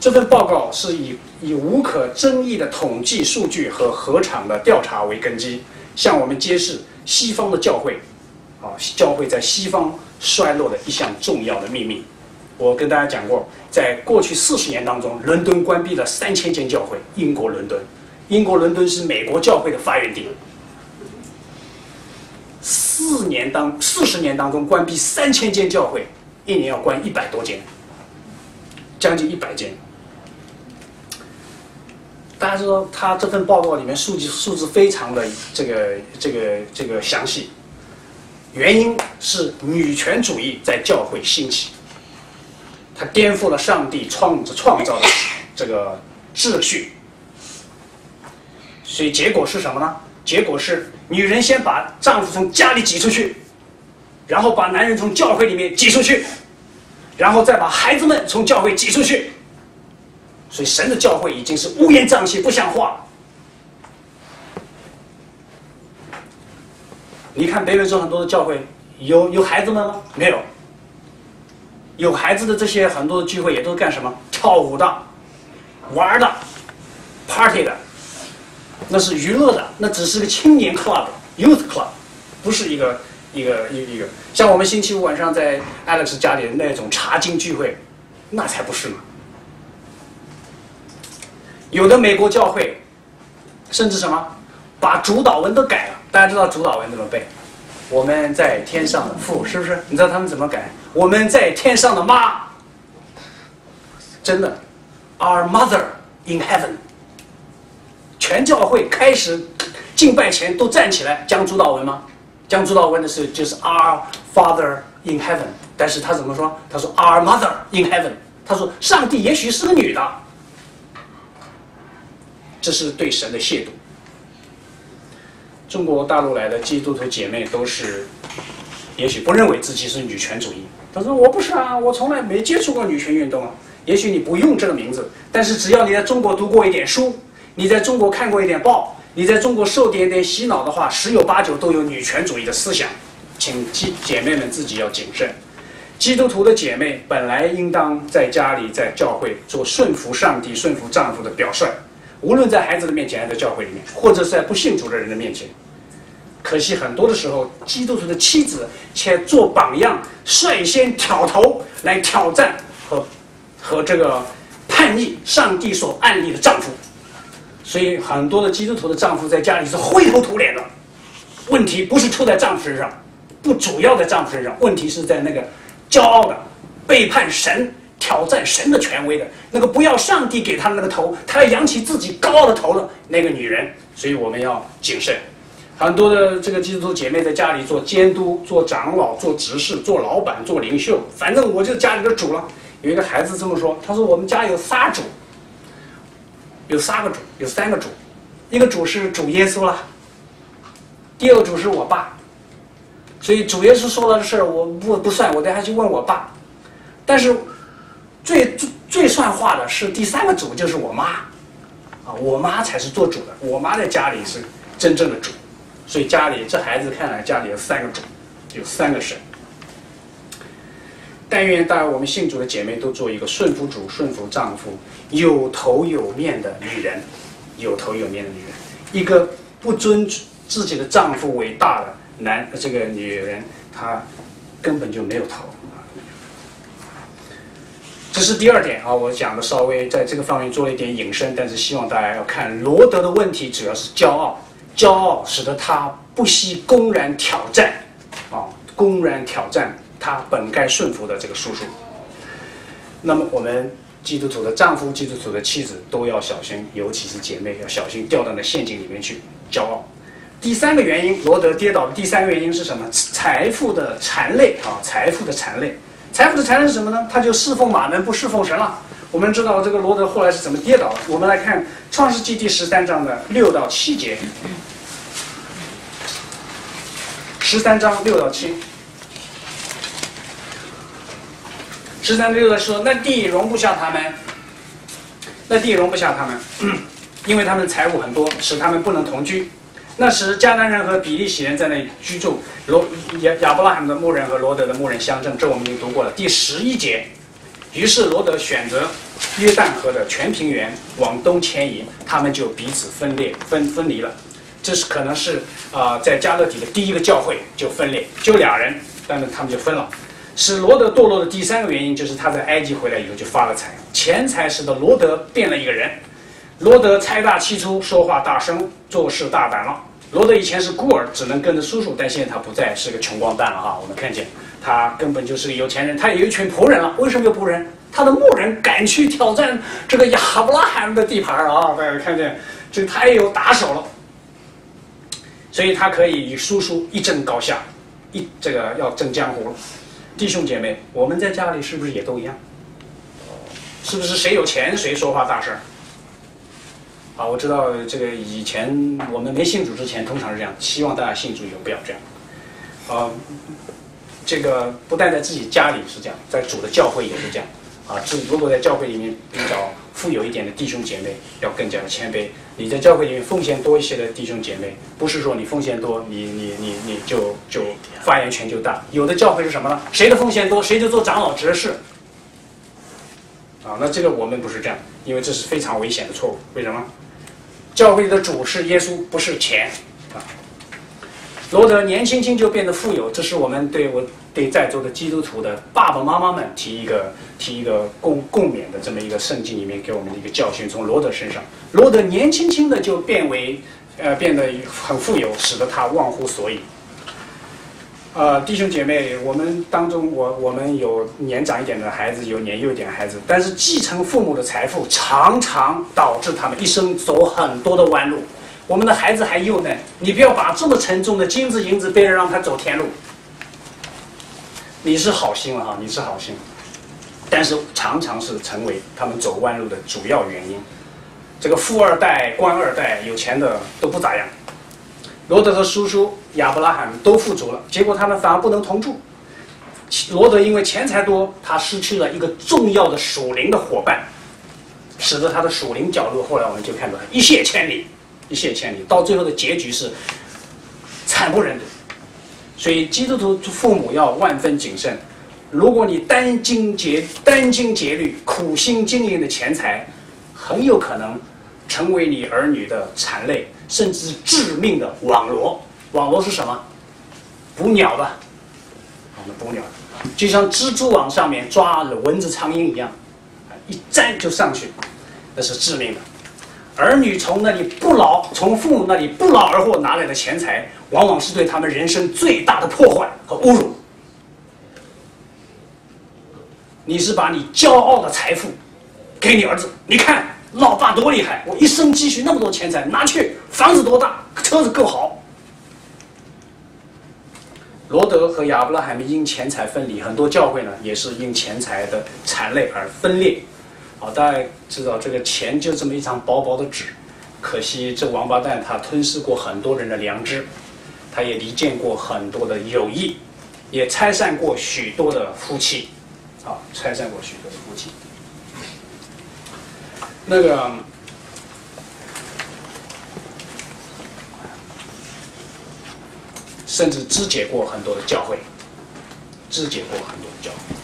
Speaker 1: 这份报告是以以无可争议的统计数据和合场的调查为根基，向我们揭示西方的教会，啊教会在西方衰落的一项重要的秘密。我跟大家讲过，在过去四十年当中，伦敦关闭了三千间教会。英国伦敦，英国伦敦是美国教会的发源地。四年当四十年当中关闭三千间教会，一年要关一百多间，将近一百间。大家知道，他这份报告里面数据数字非常的这个这个这个详细，原因是女权主义在教会兴起，它颠覆了上帝创创造的这个秩序，所以结果是什么呢？结果是。女人先把丈夫从家里挤出去，然后把男人从教会里面挤出去，然后再把孩子们从教会挤出去。所以神的教会已经是乌烟瘴气、不像话。你看北美洲很多的教会有有孩子们吗？没有。有孩子的这些很多的聚会也都是干什么？跳舞的、玩的、party 的。那是娱乐的，那只是个青年 club，youth club，不是一个一个一一个像我们星期五晚上在 Alex 家里的那种茶经聚会，那才不是呢。有的美国教会，甚至什么，把主导文都改了。大家知道主导文怎么背？我们在天上的父，是不是？你知道他们怎么改？我们在天上的妈，真的，Our Mother in Heaven。全教会开始敬拜前都站起来讲主导文吗？讲主导文的是就是 Our Father in Heaven，但是他怎么说？他说 Our Mother in Heaven。他说上帝也许是个女的，这是对神的亵渎。中国大陆来的基督徒姐妹都是，也许不认为自己是女权主义。他说我不是啊，我从来没接触过女权运动啊。也许你不用这个名字，但是只要你在中国读过一点书，你在中国看过一点报，你在中国受点点洗脑的话，十有八九都有女权主义的思想。请姐姐妹们自己要谨慎。基督徒的姐妹本来应当在家里在教会做顺服上帝、顺服丈夫的表率，无论在孩子的面前，还是在教会里面，或者是在不信主的人的面前。可惜很多的时候，基督徒的妻子且做榜样，率先挑头来挑战和和这个叛逆上帝所安立的丈夫，所以很多的基督徒的丈夫在家里是灰头土脸的。问题不是出在丈夫身上，不主要在丈夫身上，问题是在那个。骄傲的，背叛神、挑战神的权威的那个，不要上帝给他的那个头，他要扬起自己高傲的头的那个女人。所以我们要谨慎。很多的这个基督徒姐妹在家里做监督、做长老、做执事、做老板、做领袖，反正我就家里的主了。有一个孩子这么说，他说：“我们家有仨主，有三个主，有三个主，一个主是主耶稣了，第二个主是我爸。”所以主耶稣说的事儿，我不不算，我等下去问我爸。但是最最最算话的是第三个主，就是我妈，啊，我妈才是做主的，我妈在家里是真正的主。所以家里这孩子看来家里有三个主，有三个神。但愿大家我们信主的姐妹都做一个顺服主、顺服丈夫、有头有面的女人，有头有面的女人，一个不尊自己的丈夫为大的。男这个女人，她根本就没有头。这是第二点啊，我讲的稍微在这个方面做了一点引申，但是希望大家要看罗德的问题，主要是骄傲，骄傲使得他不惜公然挑战，啊，公然挑战他本该顺服的这个叔叔。那么我们基督徒的丈夫、基督徒的妻子都要小心，尤其是姐妹要小心掉到那陷阱里面去，骄傲。第三个原因，罗德跌倒的第三个原因是什么？财富的残累啊！财富的残累，财富的残累是什么呢？他就侍奉马门，不侍奉神了。我们知道这个罗德后来是怎么跌倒的。我们来看《创世纪》第十三章的六到七节。十三章六到七，十三六的说：“那地容不下他们，那地容不下他们，因为他们财物很多，使他们不能同居。”那时迦南人和比利洗人在那里居住，罗亚亚伯拉罕的牧人和罗德的牧人相争，这我们已经读过了。第十一节，于是罗德选择约旦河的全平原往东迁移，他们就彼此分裂分分离了。这是可能是啊，在加勒底的第一个教会就分裂，就俩人，但是他们就分了。使罗德堕落的第三个原因就是他在埃及回来以后就发了财，钱财使得罗德变了一个人。罗德财大气粗，说话大声，做事大胆了。罗德以前是孤儿，只能跟着叔叔，但现在他不再是个穷光蛋了哈。我们看见他根本就是个有钱人，他也有一群仆人了。为什么有仆人？他的牧人敢去挑战这个亚伯拉罕的地盘啊！大家看见，这他也有打手了，所以他可以与叔叔一争高下，一这个要争江湖了。弟兄姐妹，我们在家里是不是也都一样？是不是谁有钱谁说话大声？啊，我知道这个以前我们没信主之前，通常是这样。希望大家信主以后不要这样。啊，这个不但在自己家里是这样，在主的教会也是这样。啊，这如果在教会里面比较富有一点的弟兄姐妹，要更加的谦卑。你在教会里面奉献多一些的弟兄姐妹，不是说你奉献多，你你你你就就发言权就大。有的教会是什么呢？谁的奉献多，谁就做长老执事。啊，那这个我们不是这样，因为这是非常危险的错误。为什么？教会的主是耶稣，不是钱啊。罗德年轻轻就变得富有，这是我们对我对在座的基督徒的爸爸妈妈们提一个提一个共共勉的这么一个圣经里面给我们的一个教训。从罗德身上，罗德年轻轻的就变为呃变得很富有，使得他忘乎所以。呃，弟兄姐妹，我们当中，我我们有年长一点的孩子，有年幼一点的孩子，但是继承父母的财富，常常导致他们一生走很多的弯路。我们的孩子还幼嫩，你不要把这么沉重的金子银子背着让他走天路。你是好心了哈，你是好心，但是常常是成为他们走弯路的主要原因。这个富二代、官二代、有钱的都不咋样。罗德和叔叔亚伯拉罕都富足了，结果他们反而不能同住。罗德因为钱财多，他失去了一个重要的属灵的伙伴，使得他的属灵角落后来我们就看到一泻千里，一泻千里，到最后的结局是惨不忍睹。所以基督徒父母要万分谨慎。如果你殚精竭殚精竭虑、苦心经营的钱财，很有可能成为你儿女的残累，甚至致命的网罗。网罗是什么？捕鸟吧，我们捕鸟，就像蜘蛛网上面抓了蚊子、苍蝇一样，一粘就上去，那是致命的。儿女从那里不劳，从父母那里不劳而获拿来的钱财，往往是对他们人生最大的破坏和侮辱。你是把你骄傲的财富给你儿子，你看老爸多厉害，我一生积蓄那么多钱财，拿去房子多大，车子够好。罗德和亚伯拉罕因钱财分离，很多教会呢也是因钱财的残累而分裂。好，大家知道这个钱就这么一张薄薄的纸，可惜这王八蛋他吞噬过很多人的良知，他也离间过很多的友谊，也拆散过许多的夫妻。啊，拆散过许多的夫妻，那个甚至肢解过很多的教会，肢解过很多的教会。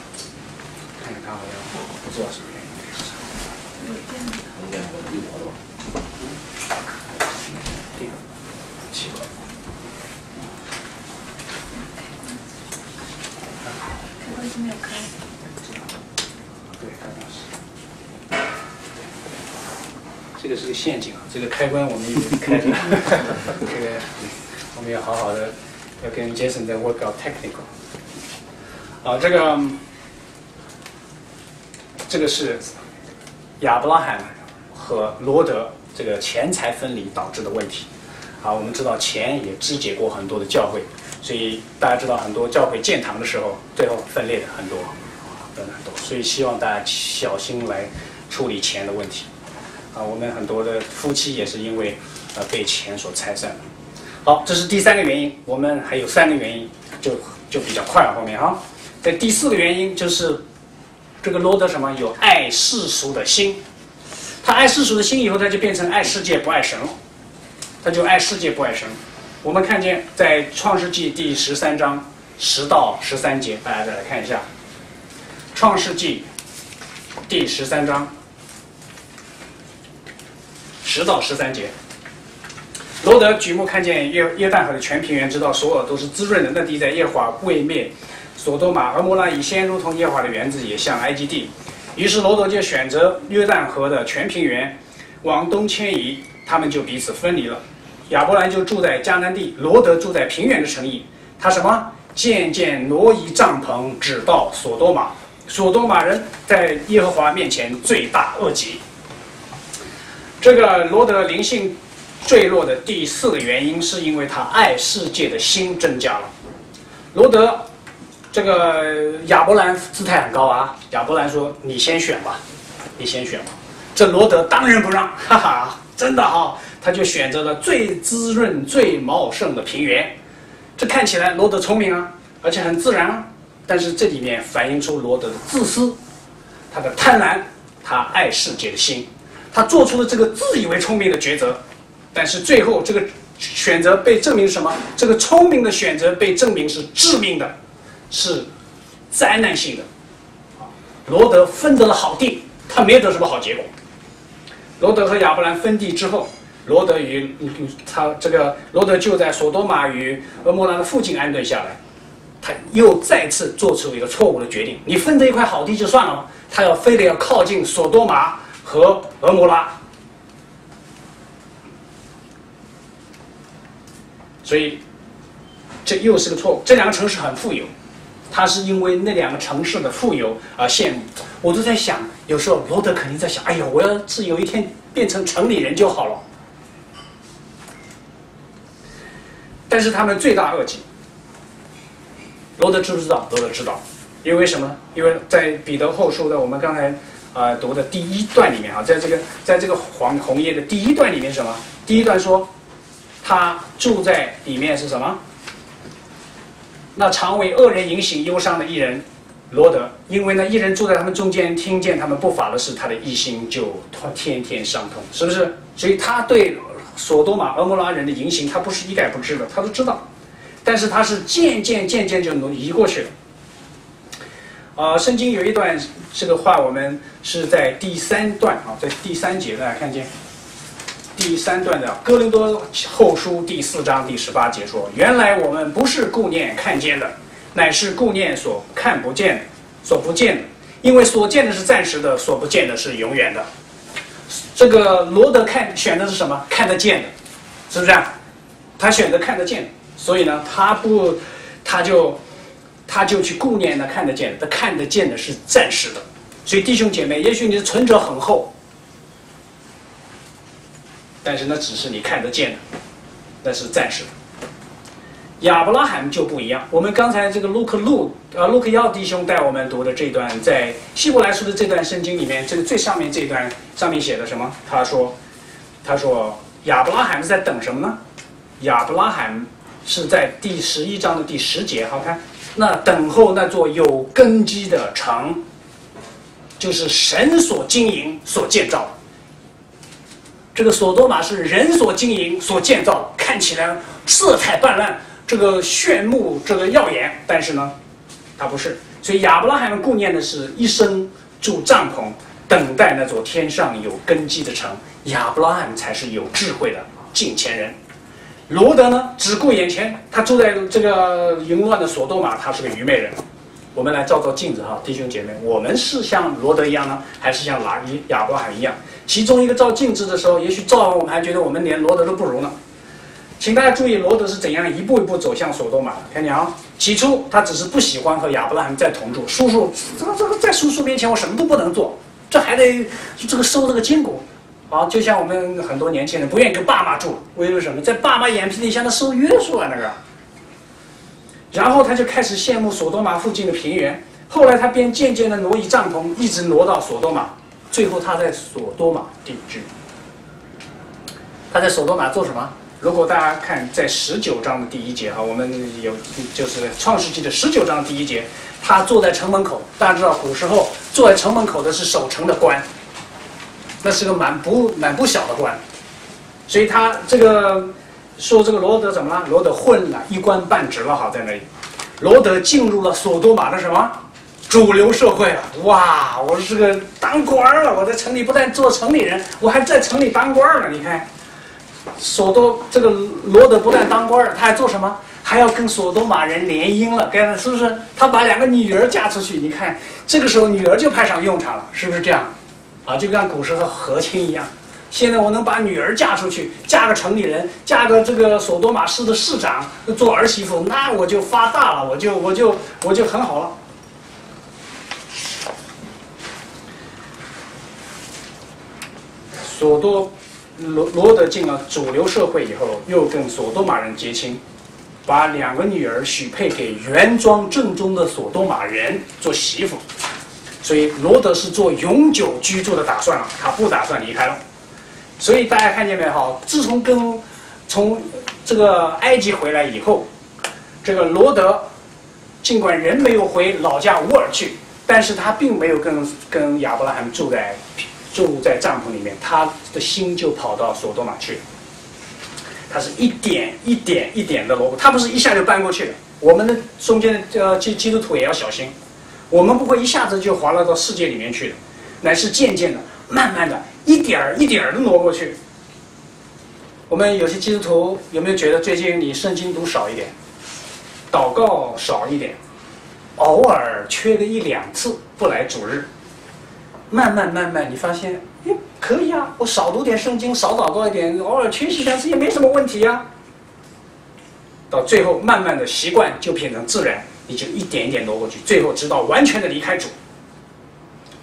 Speaker 1: 看看他好像不知道什么原因。奇怪。
Speaker 3: 开关机没有开。
Speaker 1: 这个是个陷阱啊！这个开关我们已经开了，这个我们要好好的要跟 Jason 在 work out technical。啊，这个这个是亚伯拉罕和罗德这个钱财分离导致的问题。啊，我们知道钱也肢解过很多的教会，所以大家知道很多教会建堂的时候，最后分裂的很多，分很多。所以希望大家小心来处理钱的问题。啊，我们很多的夫妻也是因为呃被钱所拆散。好，这是第三个原因。我们还有三个原因，就就比较快了。后面哈，在第四个原因就是这个罗德什么有爱世俗的心，他爱世俗的心以后，他就变成爱世界不爱神了，他就爱世界不爱神。我们看见在创世纪第十三章十到十三节，大家再来看一下，创世纪第十三章。十到十三节，罗德举目看见约约旦河的全平原，知道所有都是滋润人的。地在耶和华未灭，索多玛、俄摩拉以先如同耶和华的园子，也像埃及地。于是罗德就选择约旦河的全平原往东迁移，他们就彼此分离了。亚伯兰就住在迦南地，罗德住在平原的城邑。他什么？渐渐挪移帐篷，直到索多玛。索多玛人在耶和华面前罪大恶极。这个罗德灵性坠落的第四个原因，是因为他爱世界的心增加了。罗德，这个亚伯兰姿态很高啊。亚伯兰说：“你先选吧，你先选吧。”这罗德当仁不让，哈哈，真的哈，他就选择了最滋润、最茂盛的平原。这看起来罗德聪明啊，而且很自然啊。但是这里面反映出罗德的自私，他的贪婪，他爱世界的心。他做出了这个自以为聪明的抉择，但是最后这个选择被证明什么？这个聪明的选择被证明是致命的，是灾难性的。罗德分得了好地，他没有得什么好结果。罗德和亚伯兰分地之后，罗德与他这个罗德就在索多玛与俄摩拉的附近安顿下来，他又再次做出一个错误的决定：你分得一块好地就算了？他要非得要靠近索多玛。和俄摩拉，所以这又是个错误。这两个城市很富有，他是因为那两个城市的富有而羡慕。我都在想，有时候罗德肯定在想：哎呀，我要是有一天变成城里人就好了。但是他们罪大恶极。罗德知不知道？罗德知道，因为什么？因为在彼得后书的我们刚才。啊，读的第一段里面啊，在这个在这个黄红叶的第一段里面什么？第一段说，他住在里面是什么？那常为恶人引醒忧伤的艺人罗德，因为呢，艺人住在他们中间，听见他们不法的事，他的一心就天天伤痛，是不是？所以他对索多玛、俄摩拉人的言行，他不是一概不知的，他都知道，但是他是渐渐渐渐就移过去了。啊，圣经有一段这个话，我们是在第三段啊，在第三节大家看见。第三段的《哥林多后书》第四章第十八节说：“原来我们不是顾念看见的，乃是顾念所看不见的，所不见的。因为所见的是暂时的，所不见的是永远的。”这个罗德看选的是什么？看得见的，是不是啊？他选择看得见，所以呢，他不，他就他就去顾念那看得见的，他看得见的是暂时的。所以弟兄姐妹，也许你的存折很厚。但是那只是你看得见的，那是暂时的。亚伯拉罕就不一样。我们刚才这个卢克路呃卢克耀弟兄带我们读的这段，在希伯来书的这段圣经里面，这个最上面这段上面写的什么？他说，他说亚伯拉罕是在等什么呢？亚伯拉罕是在第十一章的第十节，好看，那等候那座有根基的城，就是神所经营、所建造的。这个索多玛是人所经营、所建造，看起来色彩斑斓，这个炫目，这个耀眼。但是呢，它不是。所以亚伯拉罕们顾念的是一生住帐篷，等待那座天上有根基的城。亚伯拉罕才是有智慧的近前人。罗德呢，只顾眼前，他住在这个淫乱的索多玛，他是个愚昧人。我们来照照镜子哈，弟兄姐妹，我们是像罗德一样呢，还是像拉伊亚伯拉罕一样？其中一个照镜子的时候，也许照完我们还觉得我们连罗德都不如呢。请大家注意，罗德是怎样一步一步走向索多玛的？看见啊，起初他只是不喜欢和亚伯拉罕再同住，叔叔这个这个在叔叔面前我什么都不能做，这还得这个收这个筋骨，啊，就像我们很多年轻人不愿意跟爸妈住，为了什么？在爸妈眼皮底下那受约束啊那个。然后他就开始羡慕索多玛附近的平原。后来他便渐渐的挪移帐篷，一直挪到索多玛。最后他在索多玛定居。他在索多玛做什么？如果大家看在十九章的第一节哈，我们有就是创世纪的十九章第一节，他坐在城门口。大家知道古时候坐在城门口的是守城的官，那是个蛮不蛮不小的官。所以他这个。说这个罗德怎么了？罗德混了，一官半职了，好在那里。罗德进入了索多玛的什么主流社会了？哇，我是个当官了！我在城里不但做城里人，我还在城里当官了。你看，索多这个罗德不但当官了，他还做什么？还要跟索多玛人联姻了，该是不是？他把两个女儿嫁出去，你看，这个时候女儿就派上用场了，是不是这样？啊，就跟古时候和亲一样。现在我能把女儿嫁出去，嫁个城里人，嫁个这个索多玛市的市长做儿媳妇，那我就发大了，我就我就我就很好了。索多罗罗德进了主流社会以后，又跟索多玛人结亲，把两个女儿许配给原装正宗的索多玛人做媳妇，所以罗德是做永久居住的打算了，他不打算离开了。所以大家看见没有？自从跟从这个埃及回来以后，这个罗德尽管人没有回老家乌尔去，但是他并没有跟跟亚伯拉罕住在住在帐篷里面，他的心就跑到索多玛去。他是一点一点一点的挪，他不是一下就搬过去的。我们的中间的呃基基督徒也要小心，我们不会一下子就滑落到世界里面去的，乃是渐渐的、慢慢的。一点儿一点儿的挪过去。我们有些基督徒有没有觉得最近你圣经读少一点，祷告少一点，偶尔缺个一两次不来主日，慢慢慢慢你发现，哎，可以啊，我少读点圣经，少祷告一点，偶尔缺席两次也没什么问题呀。到最后慢慢的习惯就变成自然，你就一点一点挪过去，最后直到完全的离开主。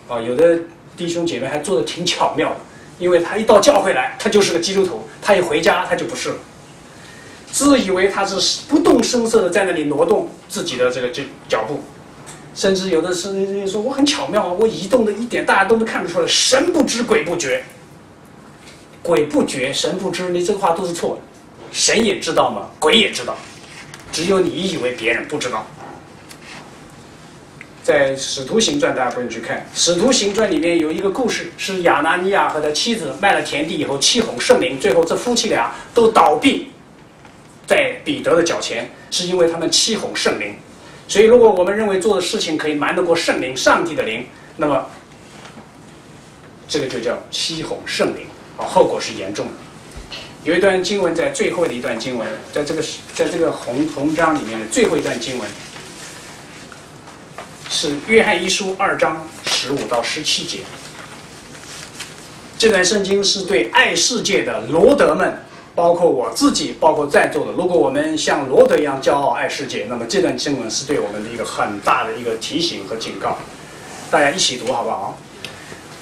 Speaker 1: 啊，有的。弟兄姐妹还做的挺巧妙的，因为他一到教会来，他就是个基督徒；他一回家，他就不是了。自以为他是不动声色的在那里挪动自己的这个这脚步，甚至有的是说我很巧妙啊，我移动的一点大家都能看得出来，神不知鬼不觉，鬼不觉神不知，你这个话都是错的。神也知道吗？鬼也知道，只有你以为别人不知道。在《使徒行传》，大家不用去看，《使徒行传》里面有一个故事，是亚拿尼亚和他妻子卖了田地以后欺哄圣灵，最后这夫妻俩都倒闭在彼得的脚前，是因为他们欺哄圣灵。所以，如果我们认为做的事情可以瞒得过圣灵、上帝的灵，那么这个就叫欺哄圣灵，啊，后果是严重的。有一段经文在最后的一段经文，在这个在这个红红章里面的最后一段经文，是约翰一书二章十五到十七节。这段圣经是对爱世界的罗德们，包括我自己，包括在座的，如果我们像罗德一样骄傲爱世界，那么这段经文是对我们的一个很大的一个提醒和警告。大家一起读好不好？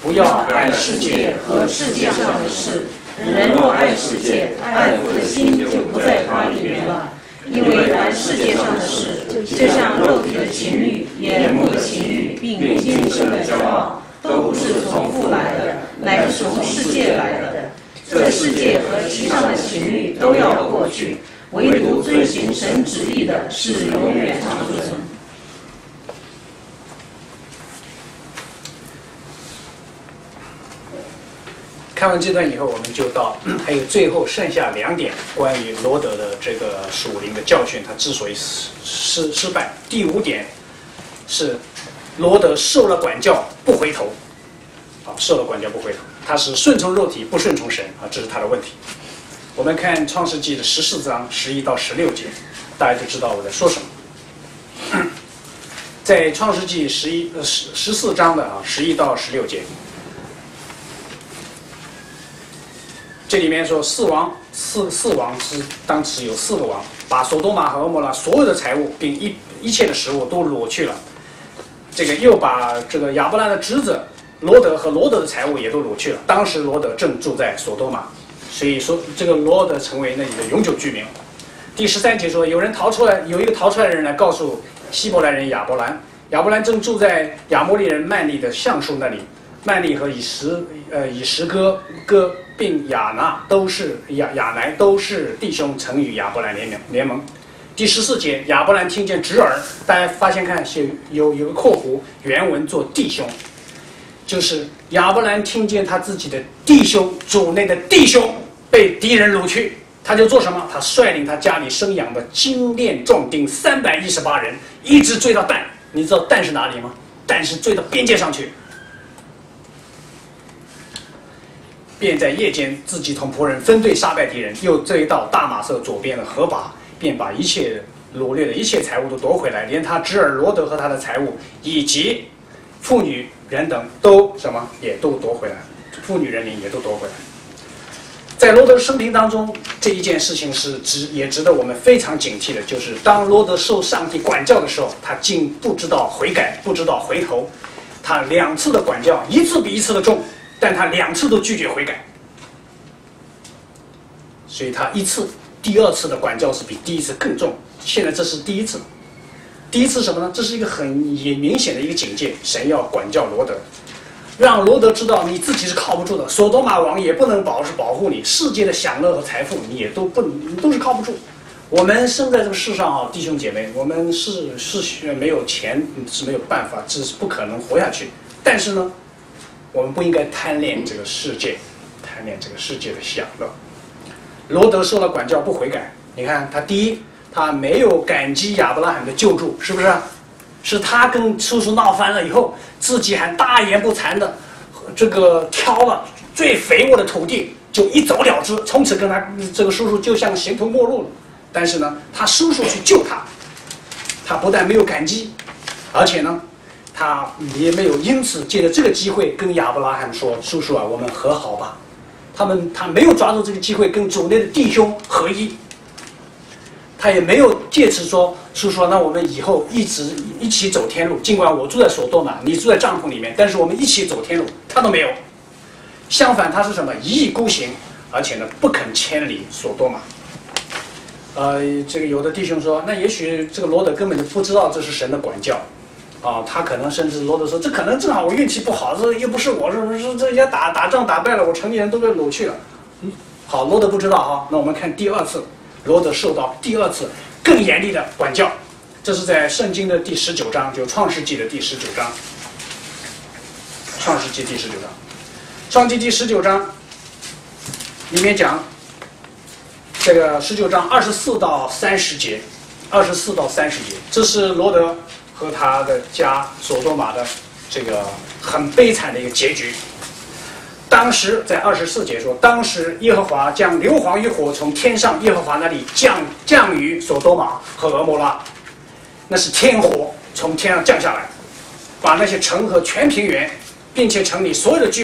Speaker 1: 不要爱世界
Speaker 2: 和世界上的事。人若爱世界，爱父的心就不在他里面了。因为凡世界上的事，就像肉体的情欲、眼目的情欲，并今生的骄傲，都不是从父来的，乃是从世界来的。这世界和其上的情欲都要过去，唯独遵行神旨意的是永远长存。
Speaker 1: 看完这段以后，我们就到 还有最后剩下两点关于罗德的这个属灵的教训，他之所以失失失败。第五点是罗德受了管教不回头，啊，受了管教不回头，他是顺从肉体不顺从神啊，这是他的问题。我们看创世纪的十四章十一到十六节，大家就知道我在说什么。在创世纪十一呃十十四章的啊十一到十六节。这里面说四王四四王是当时有四个王，把索多玛和蛾摩拉所有的财物并一一切的食物都掳去了。这个又把这个亚伯拉的侄子罗德和罗德的财物也都掳去了。当时罗德正住在索多玛，所以说这个罗德成为那里的永久居民。第十三节说，有人逃出来，有一个逃出来的人来告诉希伯来人亚伯兰，亚伯兰正住在亚摩利人曼利的橡树那里。曼利和以实呃以实哥哥并亚拿都是亚亚乃都是弟兄，曾与亚伯兰联盟联盟。第十四节，亚伯兰听见侄儿，大家发现看写有有个括弧，原文做弟兄，就是亚伯兰听见他自己的弟兄主内的弟兄被敌人掳去，他就做什么？他率领他家里生养的精练壮丁三百一十八人，一直追到但，你知道但是哪里吗？但是追到边界上去。便在夜间自己同仆人分队杀败敌人，又追到大马色左边的河拔，便把一切掳掠的一切财物都夺回来，连他侄儿罗德和他的财物，以及妇女人等都什么也都夺回来，妇女人民也都夺回来。在罗德生平当中，这一件事情是值也值得我们非常警惕的，就是当罗德受上帝管教的时候，他竟不知道悔改，不知道回头，他两次的管教，一次比一次的重。但他两次都拒绝悔改，所以他一次、第二次的管教是比第一次更重。现在这是第一次，第一次什么呢？这是一个很也明显的一个警戒，神要管教罗德，让罗德知道你自己是靠不住的，索多玛王也不能保是保护你，世界的享乐和财富你也都不你都是靠不住。我们生在这个世上啊，弟兄姐妹，我们是是没有钱是没有办法，这是不可能活下去。但是呢？我们不应该贪恋这个世界，贪恋这个世界的享乐。罗德受了管教不悔改，你看他第一，他没有感激亚伯拉罕的救助，是不是？是他跟叔叔闹翻了以后，自己还大言不惭的这个挑了最肥沃的土地就一走了之，从此跟他这个叔叔就像形同陌路了。但是呢，他叔叔去救他，他不但没有感激，而且呢。他也没有因此借着这个机会跟亚伯拉罕说：“叔叔啊，我们和好吧。”他们他没有抓住这个机会跟主内的弟兄合一。他也没有借此说：“叔叔，那我们以后一直一起走天路。尽管我住在索多玛，你住在帐篷里面，但是我们一起走天路。”他都没有。相反，他是什么？一意孤行，而且呢，不肯迁离索多玛。呃，这个有的弟兄说：“那也许这个罗德根本就不知道这是神的管教。”啊，他可能甚至罗德说：“这可能正好我运气不好，这又不是我，是是这家打打仗打败了，我城里人都被掳去了。”嗯，好，罗德不知道哈。那我们看第二次，罗德受到第二次更严厉的管教。这是在圣经的第十九章，就创世纪的第十九章。创世纪第十九章，创世纪第十九章里面讲，这个十九章二十四到三十节，二十四到三十节，这是罗德和他的家索多玛的这个很悲惨的一个结局。当时在二十四节说，当时耶和华将硫磺与火从天上耶和华那里降降于索多玛和俄摩拉，那是天火从天上降下来，把那些城和全平原，并且城里所有的居